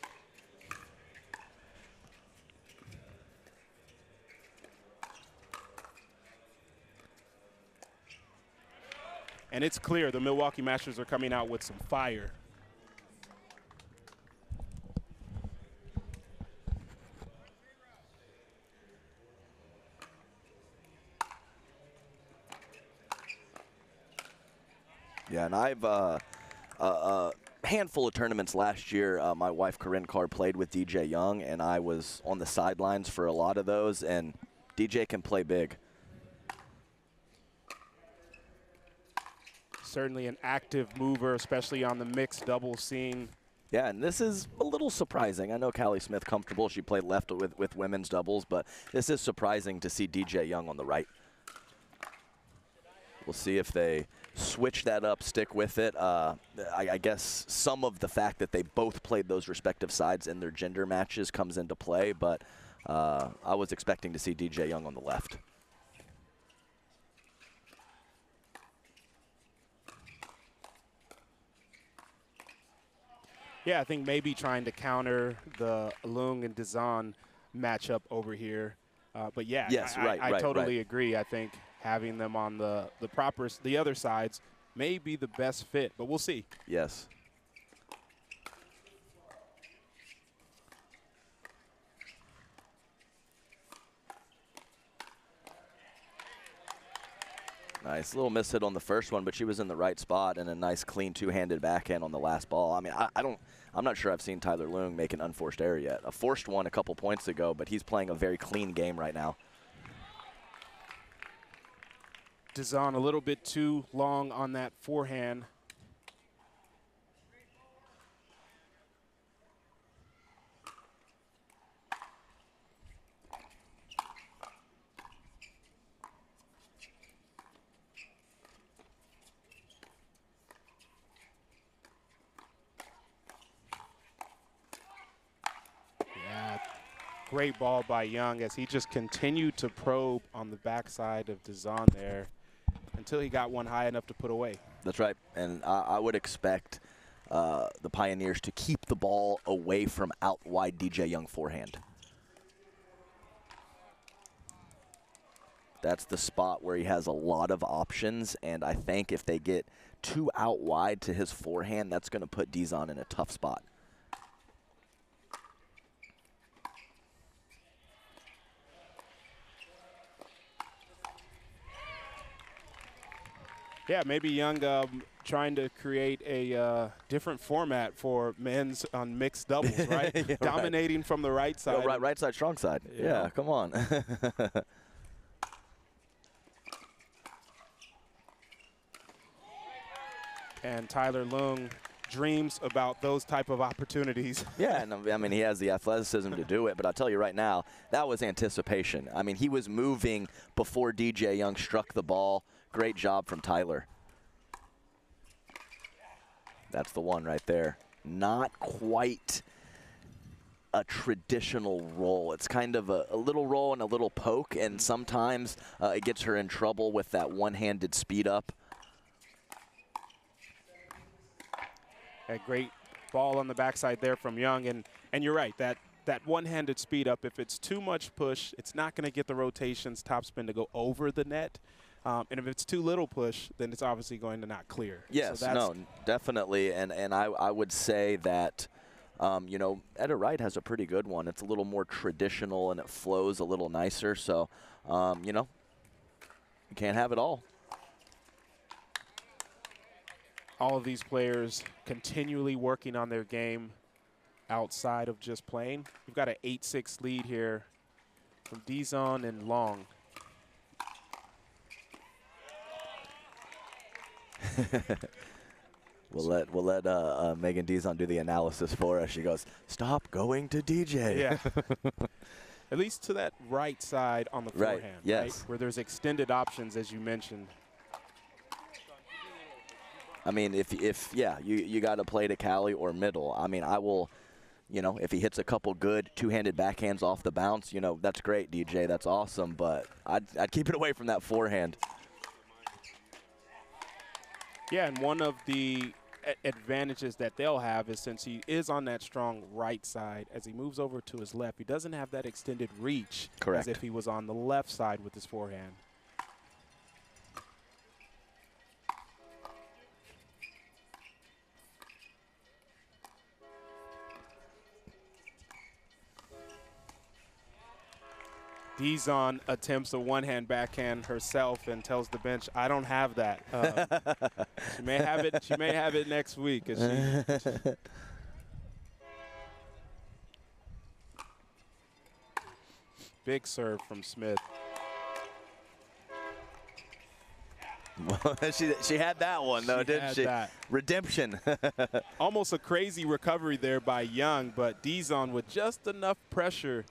And it's clear the Milwaukee Mashers are coming out with some fire. Yeah, and I've uh, a, a handful of tournaments last year. Uh, my wife Corrine Carr played with DJ Young, and I was on the sidelines for a lot of those. And DJ can play big. Certainly an active mover, especially on the mixed double scene. Yeah, and this is a little surprising. I know Callie Smith comfortable. She played left with, with women's doubles, but this is surprising to see DJ Young on the right. We'll see if they switch that up, stick with it. Uh, I, I, guess some of the fact that they both played those respective sides in their gender matches comes into play, but uh, I was expecting to see DJ Young on the left. Yeah, I think maybe trying to counter the Loong and Dizon matchup over here. Uh, but yeah, yes, I, right, I, I right, totally right. agree. I think having them on the the proper the other sides may be the best fit, but we'll see. Yes. Nice little miss hit on the first one, but she was in the right spot and a nice clean two-handed backhand on the last ball. I mean, I, I, don't, I'm not sure I've seen Tyler Loong make an unforced error yet. A forced one a couple points ago, but he's playing a very clean game right now. Dizon a little bit too long on that forehand. Great ball by Young as he just continued to probe on the backside of Dizon there until he got one high enough to put away. That's right, and I, I would expect uh, the Pioneers to keep the ball away from out wide DJ Young forehand. That's the spot where he has a lot of options, and I think if they get too out wide to his forehand, that's going to put Dizon in a tough spot. Yeah, maybe Young um, trying to create a uh, different format for men's on mixed doubles, right? yeah, Dominating right. from the right side. Go right, right side, strong side. Yeah, yeah come on. and Tyler Loong dreams about those type of opportunities. yeah, and I mean he has the athleticism to do it, but I'll tell you right now, that was anticipation. I mean he was moving before DJ Young struck the ball. Great job from Tyler. That's the one right there. Not quite a traditional roll. It's kind of a, a little roll and a little poke, and sometimes uh, it gets her in trouble with that one-handed speed up. A great ball on the backside there from Young, and and you're right that that one-handed speed up. If it's too much push, it's not going to get the rotations topspin to go over the net. Um, and if it's too little push, then it's obviously going to not clear. Yes, so no, definitely. And and I, I would say that, um, you know, Etta Wright has a pretty good one. It's a little more traditional and it flows a little nicer. So, um, you know, you can't have it all. All of these players continually working on their game outside of just playing. We've got an 8-6 lead here from Dizon and Loong. we'll let we'll let uh, uh, Meghan Dizon do the analysis for us. She goes, "Stop going to DJ." Yeah. At least to that right side on the right. forehand, yes. right? Where there's extended options, as you mentioned. I mean, if if yeah, you you got to play to Callie or middle. I mean, I will. You know, if he hits a couple good two-handed backhands off the bounce, you know, that's great, DJ. That's awesome. But I'd, I'd keep it away from that forehand. Yeah, and one of the advantages that they'll have is since he is on that strong right side, as he moves over to his left, he doesn't have that extended reach Correct. as if he was on the left side with his forehand. Dizon attempts a one-hand backhand herself and tells the bench, "I don't have that." Um, she may have it. She may have it next week. She, big serve from Smith. she she had that one though, She didn't she? that. Redemption. Almost a crazy recovery there by Young, but Dizon with just enough pressure.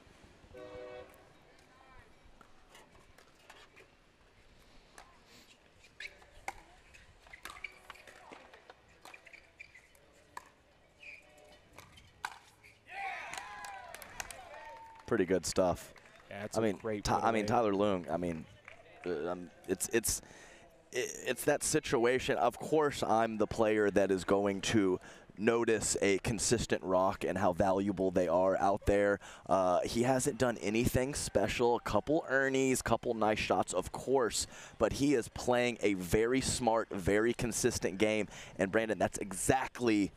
Pretty good stuff. Yeah, it's I a mean, great. I mean. Tyler Loong. I mean, um, it's it's it's that situation. Of course, I'm the player that is going to notice a consistent rock and how valuable they are out there. Uh, he hasn't done anything special. A couple Ernie's, couple nice shots, of course, but he is playing a very smart, very consistent game. And Brandon, that's exactly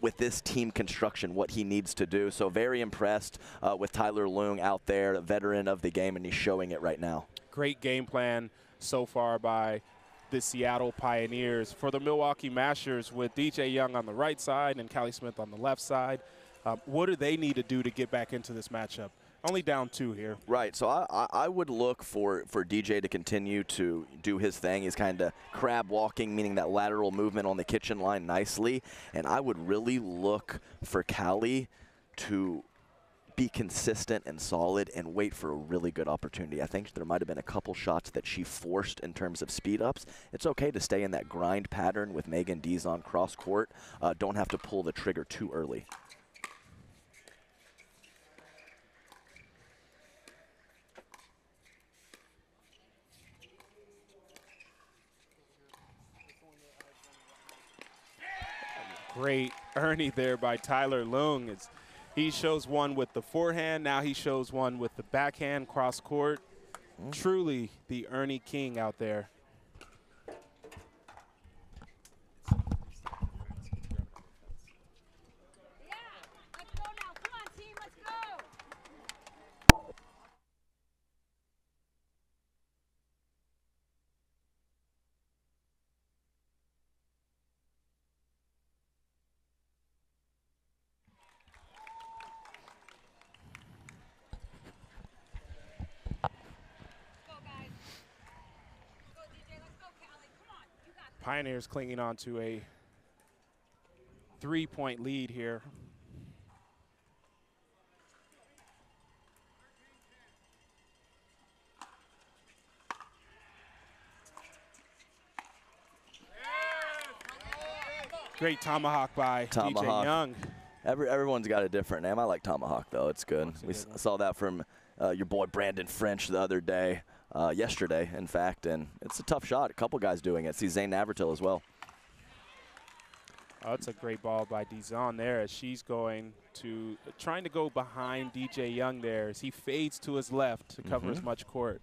with this team construction what he needs to do. So very impressed uh, with Tyler Loong out there, a veteran of the game, and he's showing it right now. great game plan so far by the Seattle Pioneers. For the Milwaukee Mashers, with DJ Young on the right side and Callie Smith on the left side, um, what do they need to do to get back into this matchup? Only down two here. Right. So I, I, would look for, for DJ to continue to do his thing. He's kind of crab walking, meaning that lateral movement on the kitchen line nicely. And I would really look for Callie to be consistent and solid and wait for a really good opportunity. I think there might have been a couple shots that she forced in terms of speed ups. It's okay to stay in that grind pattern with Meghan Dizon cross court. Uh, don't have to pull the trigger too early. Great Ernie there by Tyler Loong. It's, he shows one with the forehand. Now he shows one with the backhand cross court. Mm. Truly the Ernie King out there. Yeah, let's go now. Come on, team, let's go. Go, guys. Go, DJ. Let's go, Callie. Come on. You got this. Pioneers clinging on to a three-point lead here. Great tomahawk by DJ Young. Every, everyone's got a different name. I like Tomahawk, though. It's good. We good s- saw that from uh, your boy Brandon French the other day, uh, yesterday, in fact, and it's a tough shot. A couple guys doing it. See Zane Navratil as well. Oh, it's a great ball by Dizon there as she's going to trying to go behind DJ Young there as he fades to his left to cover as Mhm. much court.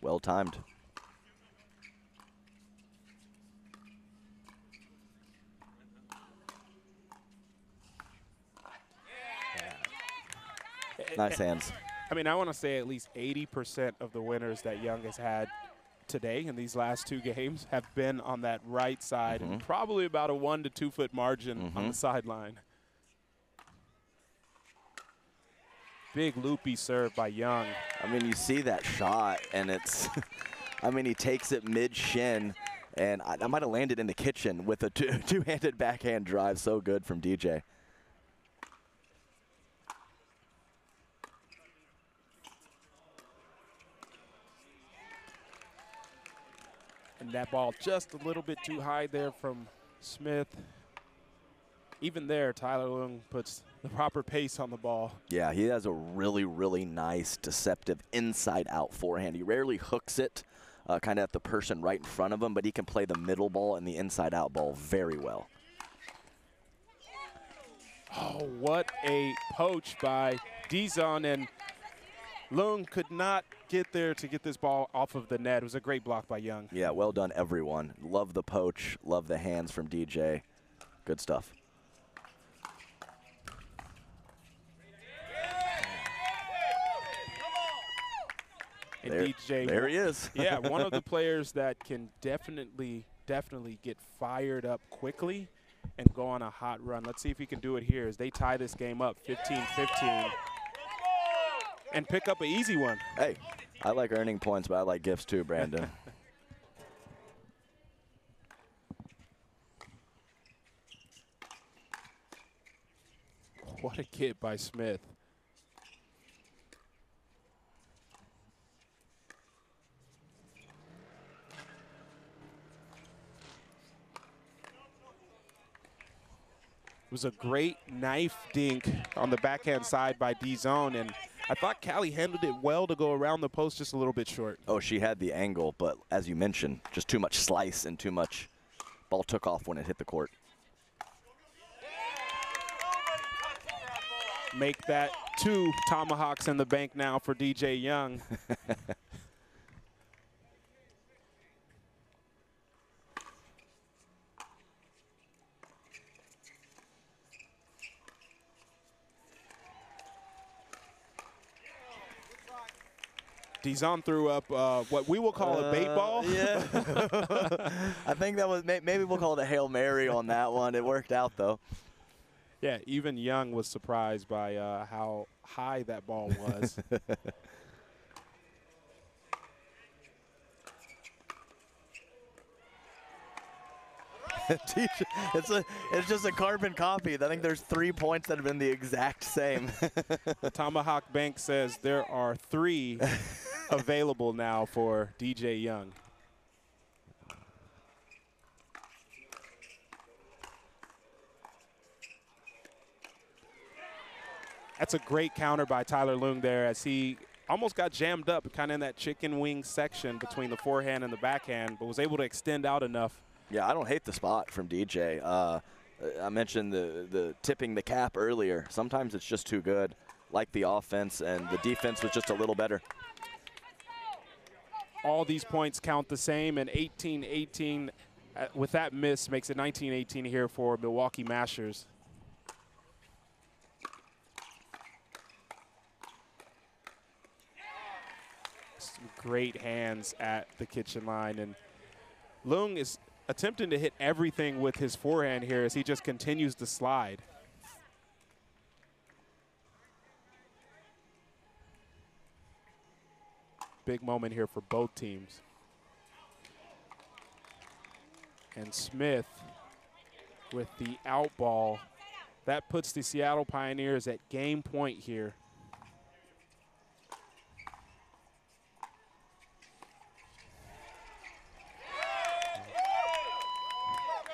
Well timed. Nice hands. I mean, I want to say at least 80% of the winners that Young has had today in these last two games have been on that right side and Mhm. probably about a one to two foot margin on Mhm. the sideline. Big loopy serve by Young. I mean, you see that shot, and it's, I mean, he takes it mid shin, and I, I might have landed in the kitchen with a two, two-handed backhand drive. So good from DJ. And that ball just a little bit too high there from Smith. Even there, Tyler Loong puts the proper pace on the ball. Yeah, he has a really, really nice, deceptive inside-out forehand. He rarely hooks it uh, kind of at the person right in front of him, but he can play the middle ball and the inside-out ball very well. Oh, what a poach by Dizon. And Loong could not get there to get this ball off of the net. It was a great block by Young. Yeah, well done, everyone. Love the poach. Love the hands from DJ. Good stuff. And There, DJ, there he is. yeah, one of the players that can definitely, definitely get fired up quickly and go on a hot run. Let's see if he can do it here as they tie this game up 15-15 and pick up an easy one. Hey, I like earning points, but I like gifts too, Brandon. What a kid by Smith. It was a great knife dink on the backhand side by Dizon, and I thought Callie handled it well to go around the post just a little bit short. oh, she had the angle, but as you mentioned, just too much slice and too much ball took off when it hit the court. Make that two tomahawks in the bank now for DJ Young. Dizon threw up uh, what we will call a bait Uh, ball. Yeah. I think that was maybe we'll call it a hail mary on that one. It worked out though. Yeah, even Young was surprised by uh, how high that ball was. It's a it's just a carbon copy. I think there's three points that have been the exact same. the Tomahawk Bank says there are three available now for DJ Young. That's a great counter by Tyler Loong there as he almost got jammed up kind of in that chicken wing section between the forehand and the backhand, but was able to extend out enough. yeah, I don't hate the spot from DJ. Uh, I mentioned the the tipping the cap earlier. Sometimes it's just too good. Like the offense and the defense was just a little better. All these points count the same, and 18-18 uh, with that miss makes it 19-18 here for Milwaukee Mashers. Great hands at the kitchen line, and Loong is attempting to hit everything with his forehand here as he just continues to slide. Big moment here for both teams. And Smith with the out ball. That puts the Seattle Pioneers at game point here.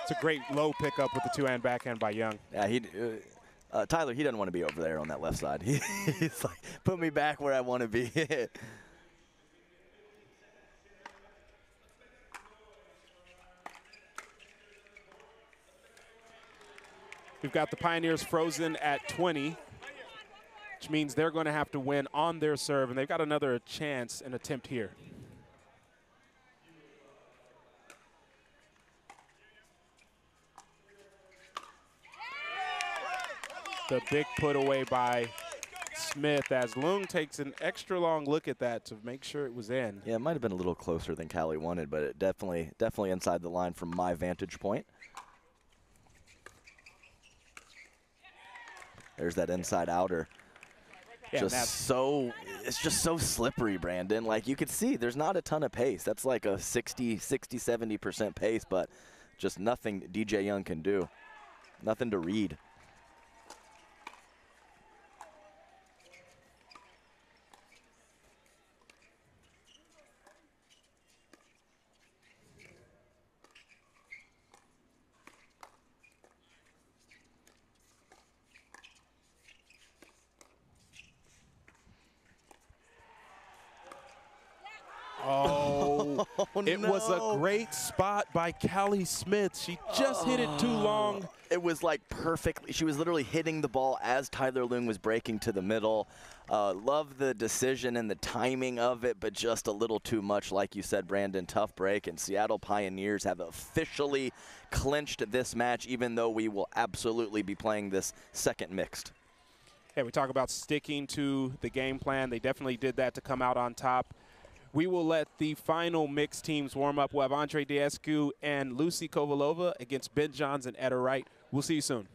It's a great low pickup with the two-hand backhand by Young. Yeah, he. Uh, uh, Tyler, he doesn't want to be over there on that left side. He, he's like, put me back where I want to be. We've got the Pioneers frozen at 20, which means they're going to have to win on their serve, and they've got another chance and attempt here. The big put away by Smith as Loong takes an extra long look at that to make sure it was in. yeah, it might have been a little closer than Callie wanted, but it definitely, definitely inside the line from my vantage point. There's that inside outer. Yeah, just so it's just so slippery brandon. Like you could see there's not a ton of pace. That's like a 60 60 70% pace but just nothing dj young can do. Nothing to read Oh, it was a great spot by Callie Smith. She just hit it too long. it was like perfectly she was literally hitting the ball as tyler Loong was breaking to the middle uh, love the decision and the timing of it but just a little too much like you said brandon tough break and seattle pioneers have officially clinched this match even though we will absolutely be playing this second mixed Yeah, we talk about sticking to the game plan. They definitely did that to come out on top. We will let the final mixed teams warm up. We'll have Andre Daescu and Lucy Kovalova against Ben Johns and Etta Wright. We'll see you soon.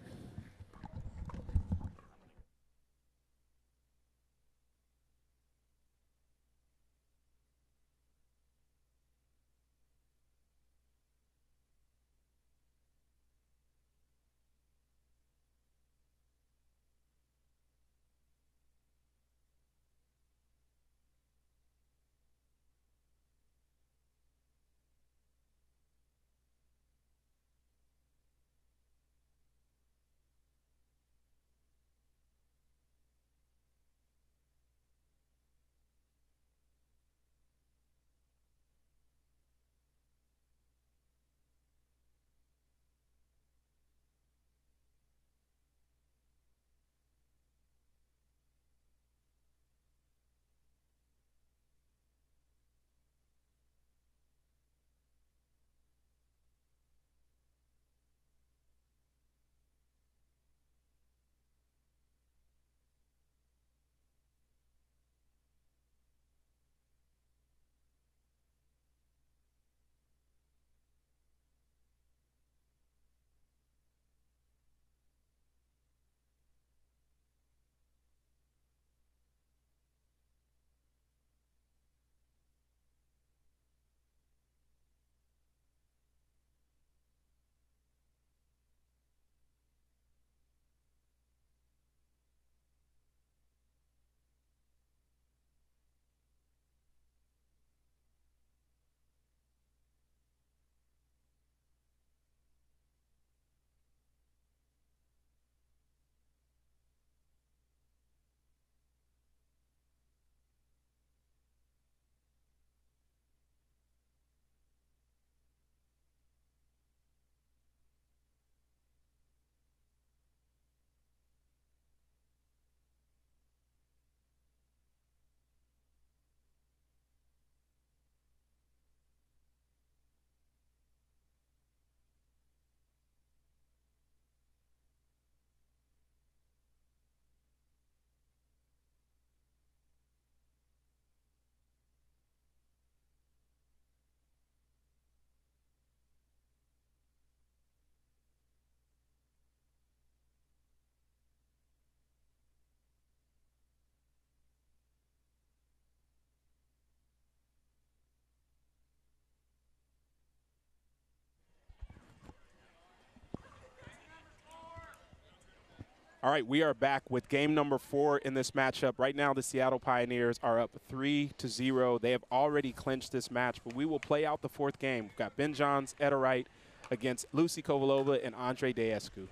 All right, we are back with game number four in this matchup. Right now, the Seattle Pioneers are up three to zero. They have already clinched this match, but we will play out the fourth game. We've got Ben Johns, Wright against Lucy Kovalova and Andre Daescu.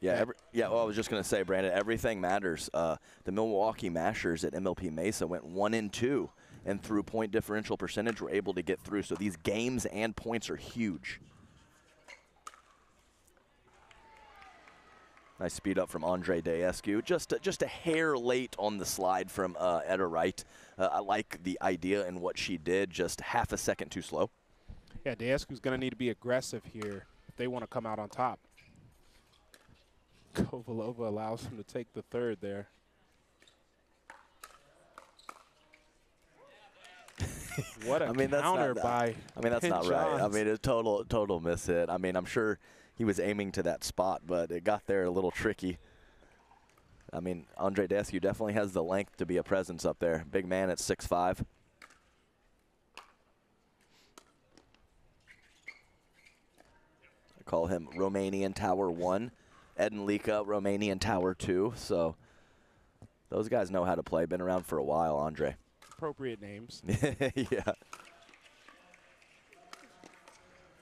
Yeah, every, yeah. Well, I was just gonna say, Brandon, everything matters. Uh, the Milwaukee Mashers at MLP Mesa went one and two and through point differential percentage were able to get through. So these games and points are huge. Nice speed up from Andre Daescu. Just, just a hair late on the slide from uh, Etta Wright. Uh, I like the idea and what she did, just half a second too slow. Yeah, Daescu's going to need to be aggressive here if they want to come out on top. Kovalova allows him to take the third there. What a I mean, counter that's not, by I mean, that's not right. I mean, a total total miss hit. I mean, I'm sure he was aiming to that spot, but it got there a little tricky. I mean, Andre Daescu definitely has the length to be a presence up there. Big man at 6'5". I call him Romanian Tower 1. Ed and Lika, Romanian Tower 2. So those guys know how to play. Been around for a while, Andre. Appropriate names. yeah.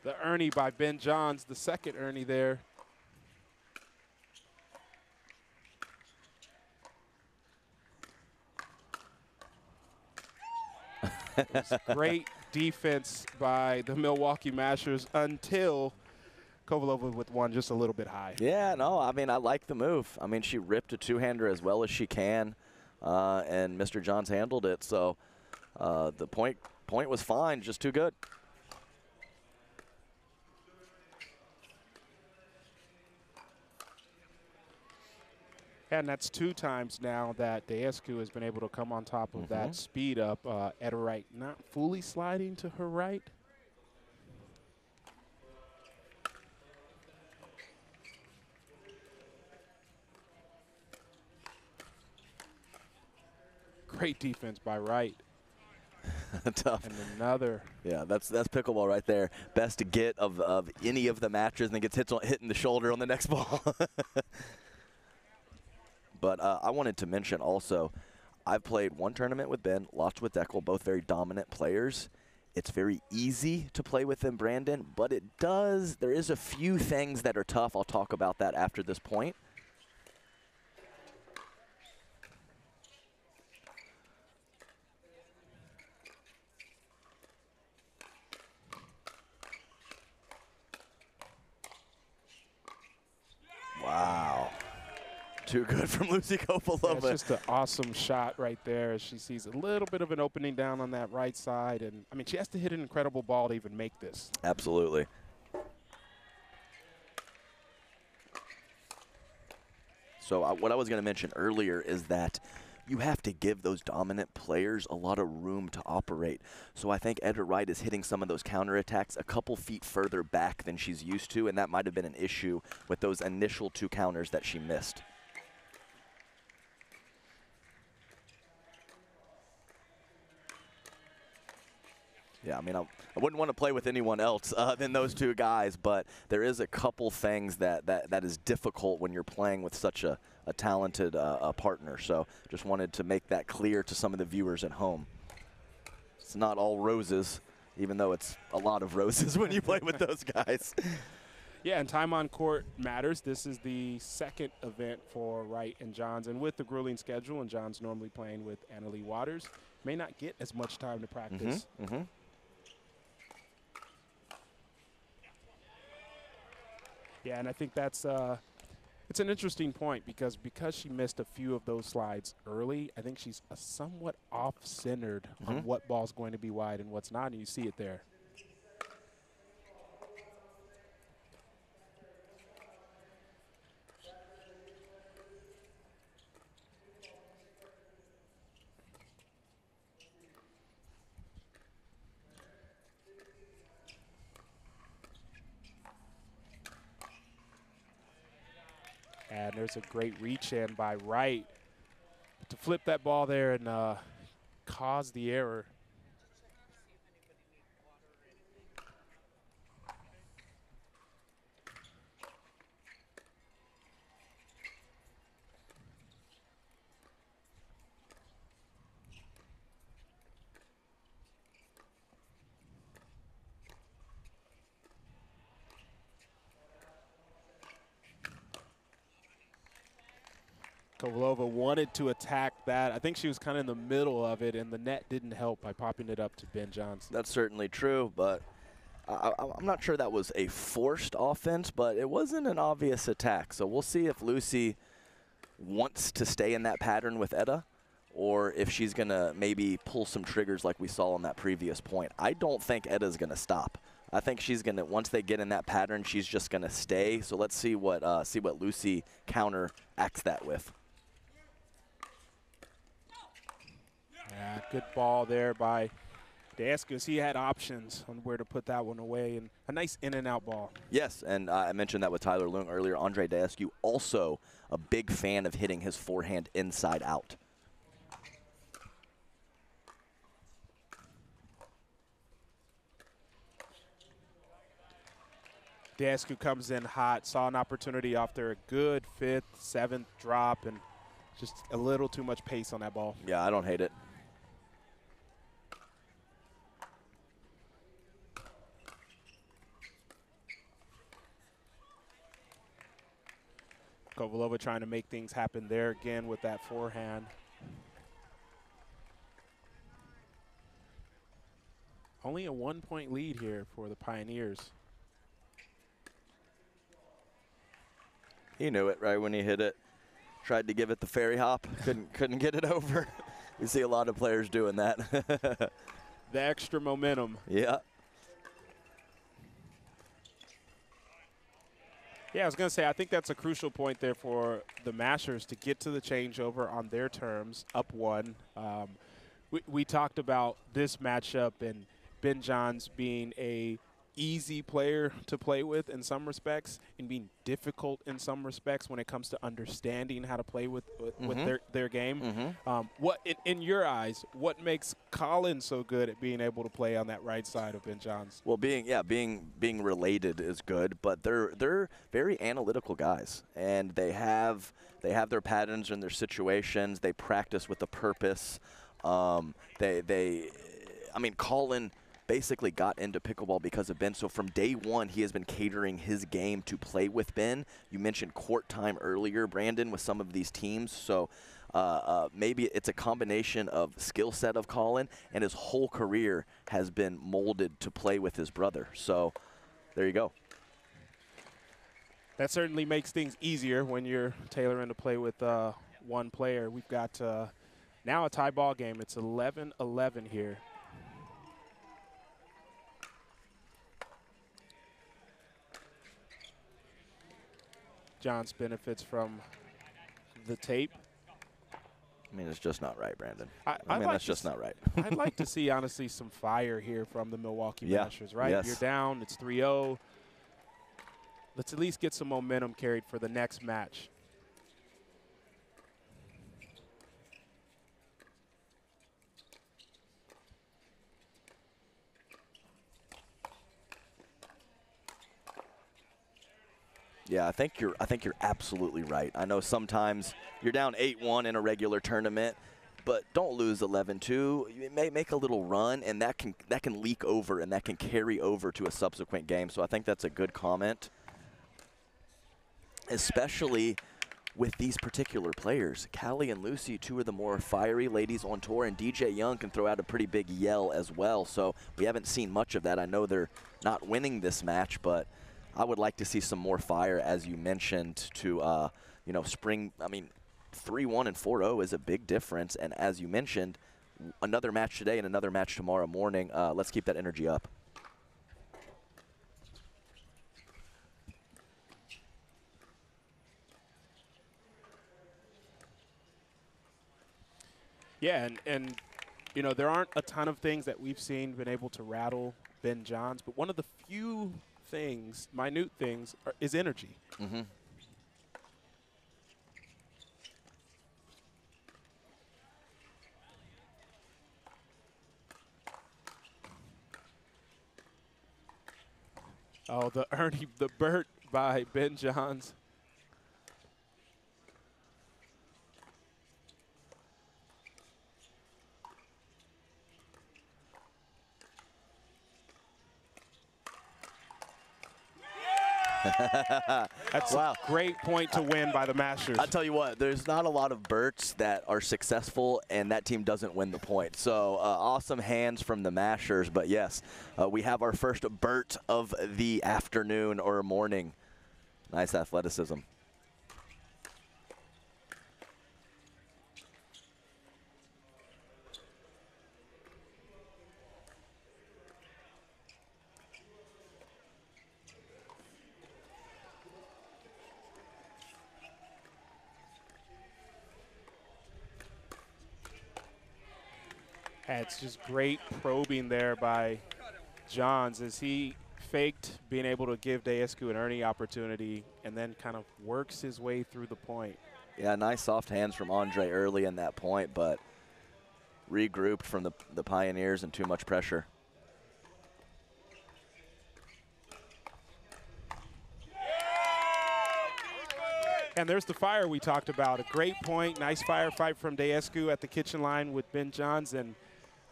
The Ernie by Ben Johns, the second Ernie there. Great defense by the Milwaukee Mashers until Kovalova with one just a little bit high. Yeah, no, I mean, I like the move. I mean, she ripped a two-hander as well as she can, uh, and Mr. Johns handled it. So uh, the point point was fine, just too good. And that's two times now that Daescu has been able to come on top of that speed up. Uh, at her right, not fully sliding to her right. Great defense by Wright. Tough. And another Yeah, that's that's pickleball right there. Best to get of, of any of the matches, and then gets hit, on, hit in the shoulder on the next ball. but uh, I wanted to mention also, I've played one tournament with Ben, lots with Dekel, both very dominant players. It's very easy to play with them, Brandon, but it does. There is a few things that are tough. I'll talk about that after this point. Wow. Too good from Lucy Yeah, Kovalova. it's just an awesome shot right there. as She sees a little bit of an opening down on that right side, and I mean she has to hit an incredible ball to even make this. Absolutely. So uh, what I was going to mention earlier is that you have to give those dominant players a lot of room to operate. So I think Etta Wright is hitting some of those counterattacks a couple feet further back than she's used to, and that might have been an issue with those initial two counters that she missed. Yeah, I mean, I, I wouldn't want to play with anyone else uh, than those two guys, but there is a couple things that, that, that is difficult when you're playing with such a, a talented uh, a partner. So just wanted to make that clear to some of the viewers at home. It's not all roses, even though it's a lot of roses when you play with those guys. Yeah, and time on court matters. This is the second event for Wright and Johns, and with the grueling schedule, and Johns normally playing with Anna Leigh Waters, may not get as much time to practice. hmm Yeah, and I think that's uh, it's an interesting point because because she missed a few of those slides early, I think she's uh, somewhat off-centered on Mhm. what ball's going to be wide and what's not, and you see it there. And there's a great reach in by Wright to flip that ball there and uh, cause the error. Kovalova wanted to attack that. I think she was kind of in the middle of it, and the net didn't help by popping it up to Ben Johnson. That's certainly true, but I, I'm not sure that was a forced offense, but it wasn't an obvious attack. So we'll see if Lucy wants to stay in that pattern with Etta or if she's going to maybe pull some triggers like we saw on that previous point. I don't think Etta's going to stop. I think she's going to once they get in that pattern, she's just going to stay. So let's see what uh, see what Lucy counteracts that with. Yeah, good ball there by Daescu. He had options on where to put that one away, and a nice in and out ball. Yes, and uh, I mentioned that with Tyler Loong earlier. Andrei Daescu also a big fan of hitting his forehand inside out. Daescu comes in hot, saw an opportunity after a good fifth, seventh drop, and just a little too much pace on that ball. Yeah, I don't hate it. Kovalova trying to make things happen there again with that forehand. Only a one point lead here for the Pioneers. He knew it right when he hit it. Tried to give it the fairy hop, couldn't couldn't get it over. we see a lot of players doing that. The extra momentum. yeah. Yeah, I was going to say, I think that's a crucial point there for the Mashers to get to the changeover on their terms, up one. Um, we, we talked about this matchup and Ben Johns being a easy player to play with in some respects and being difficult in some respects when it comes to understanding how to play with with, with Mhm. their, their game. Mhm. Um, what in, in your eyes, what makes Collin so good at being able to play on that right side of Ben Johns? Well, being yeah, being being related is good, but they're they're very analytical guys, and they have they have their patterns and their situations. They practice with a purpose. Um, they they, I mean, Collin basically got into pickleball because of Ben. So from day one, he has been catering his game to play with Ben. You mentioned court time earlier, Brandon, with some of these teams. So. Uh, uh, maybe it's a combination of skill set of Collin and his whole career has been molded to play with his brother. So there you go. That certainly makes things easier when you're tailoring to play with uh, one player. We've got uh, now a tie ball game. It's 11 11 here. Johns benefits from the tape. I mean, it's just not right, Brandon. I, I mean, like that's just not right. I'd like to see, honestly, some fire here from the Milwaukee Yeah, Mashers, right? yes. You're down, it's 3 0. Let's at least get some momentum carried for the next match. Yeah, I think you're. I think you're absolutely right. I know sometimes you're down eight-one in a regular tournament, but don't lose 11-2. You may make a little run, and that can that can leak over, and that can carry over to a subsequent game. So I think that's a good comment, especially with these particular players. Callie and Lucy, two of the more fiery ladies on tour, and DJ Young can throw out a pretty big yell as well. So we haven't seen much of that. I know they're not winning this match, but I would like to see some more fire, as you mentioned, to uh, you know spring. I mean, three-one and 4-0 is a big difference, and as you mentioned, another match today and another match tomorrow morning. Uh, let's keep that energy up. Yeah, and, and you know, there aren't a ton of things that we've seen been able to rattle Ben Johns, but one of the few things, minute things, are, is energy. Mm-hmm. Oh, the Ernie, the Burt by Ben Johns. That's Wow. a great point to win by the Mashers. I'll tell you what, there's not a lot of Burts that are successful, and that team doesn't win the point. So uh, awesome hands from the Mashers, but yes, uh, we have our first Burt of the afternoon or morning. Nice athleticism. Just great probing there by Johns as he faked being able to give Daescu an Ernie opportunity and then kind of works his way through the point. Yeah, nice soft hands from Andrei early in that point, but regrouped from the, the Pioneers and too much pressure. And there's the fire we talked about. A great point, nice firefight from Daescu at the kitchen line with Ben Johns. And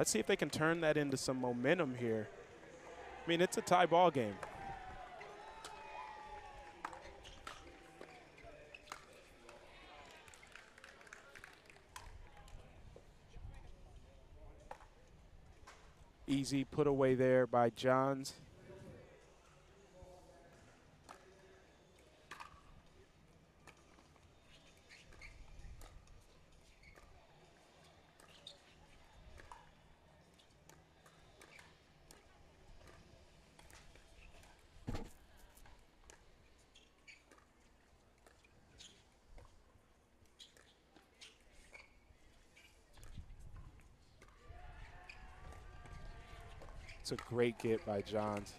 let's see if they can turn that into some momentum here. I mean, it's a tie ball game. Easy put away there by Johns. A great get by Johns.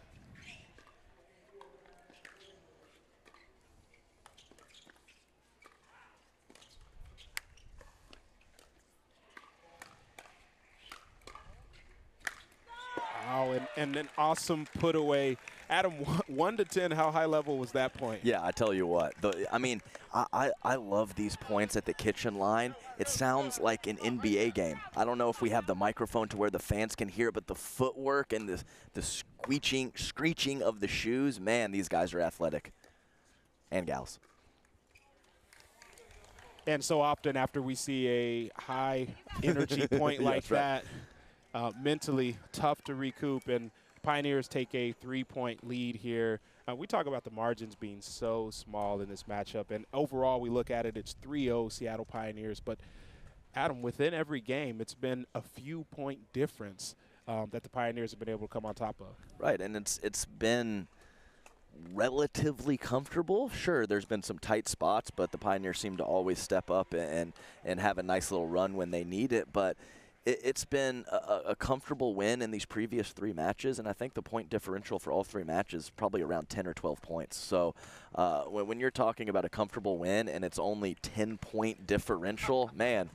Wow, and, and an awesome put away. Adam, one, to ten, how high level was that point? Yeah, I tell you what. The, I mean, I, I, I love these points at the kitchen line. It sounds like an NBA game. I don't know if we have the microphone to where the fans can hear it, but the footwork and the, the screeching, screeching of the shoes, man, these guys are athletic. And gals. And so often after we see a high energy point like right. that, uh, mentally tough to recoup. And Pioneers take a three-point lead here. Uh, we talk about the margins being so small in this matchup, and overall we look at it, it's 3-0 Seattle Pioneers. But Adam, within every game, it's been a few point difference um, that the Pioneers have been able to come on top of. Right, and it's it's been relatively comfortable. Sure, there's been some tight spots, but the Pioneers seem to always step up and and have a nice little run when they need it. But it, it's been a, a- comfortable win in these previous three matches, and I think the point differential for all three matches is probably around 10 or 12 points. So uh, when, when you're talking about a comfortable win and it's only 10 point differential, man,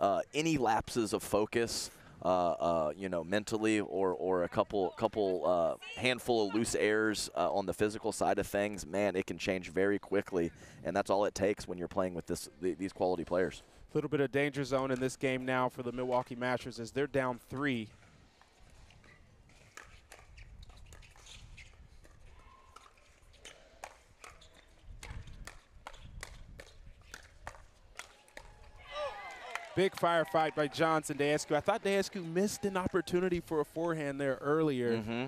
uh, any lapses of focus, uh, uh, you know, mentally, or or a couple couple uh, handful of loose errors uh, on the physical side of things, man, it can change very quickly, and that's all it takes when you're playing with this th- these quality players. Little bit of danger zone in this game now for the Milwaukee Mashers as they're down three. Big firefight by Johnson Daescu. I thought Daescu missed an opportunity for a forehand there earlier. Mm-hmm.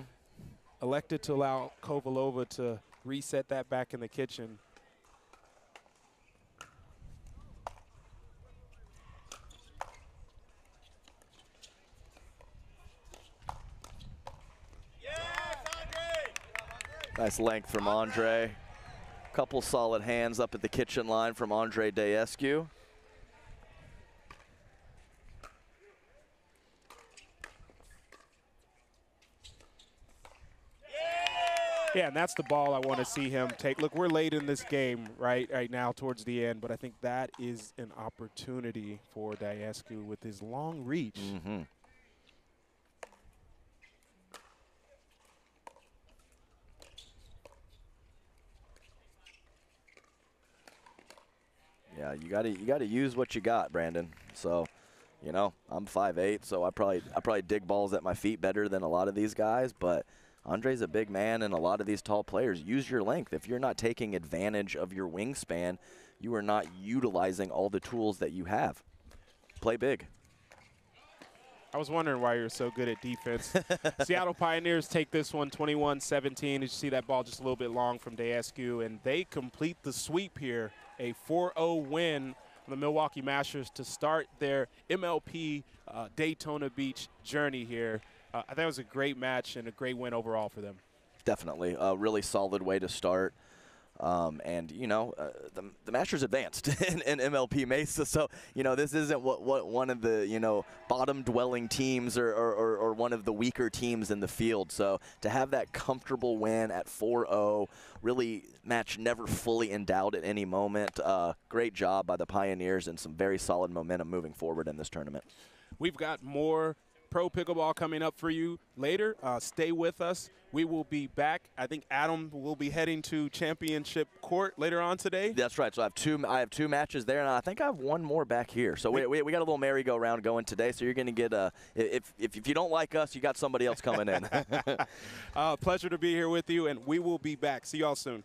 Elected to allow Kovalova to reset that back in the kitchen. Nice length from Andrei. Couple solid hands up at the kitchen line from Andrei Daescu. Yeah, and that's the ball I want to see him take. Look, we're late in this game right right now towards the end, but I think that is an opportunity for Daescu with his long reach. Mm-hmm. Yeah, you got to you got to use what you got, Brandon. So, you know, I'm 5'8", so I probably I probably dig balls at my feet better than a lot of these guys, but Andrei's a big man and a lot of these tall players use your length. If you're not taking advantage of your wingspan, you are not utilizing all the tools that you have. Play big. I was wondering why you're so good at defense. Seattle Pioneers take this one 21-17. As you see that ball just a little bit long from Daescu, and they complete the sweep here. A 4-0 win on the Milwaukee Mashers to start their MLP uh, Daytona Beach journey here. Uh, I think it was a great match and a great win overall for them. Definitely a really solid way to start. Um, and you know uh, the, the Mashers advanced in, in MLP Mesa, so you know this isn't what, what one of the you know bottom dwelling teams or, or, or, one of the weaker teams in the field. So to have that comfortable win at 4-0, really match never fully in doubt at any moment. Uh, great job by the Pioneers and some very solid momentum moving forward in this tournament. We've got more pro pickleball coming up for you later. Uh, stay with us. We will be back. I think Adam will be heading to championship court later on today. That's right. So I have two. I have two matches there, and I think I have one more back here. So we, we, we got a little merry-go-round going today. So you're going to get a. If, if if you don't like us, you got somebody else coming in. Uh, pleasure to be here with you, and we will be back. See y'all soon.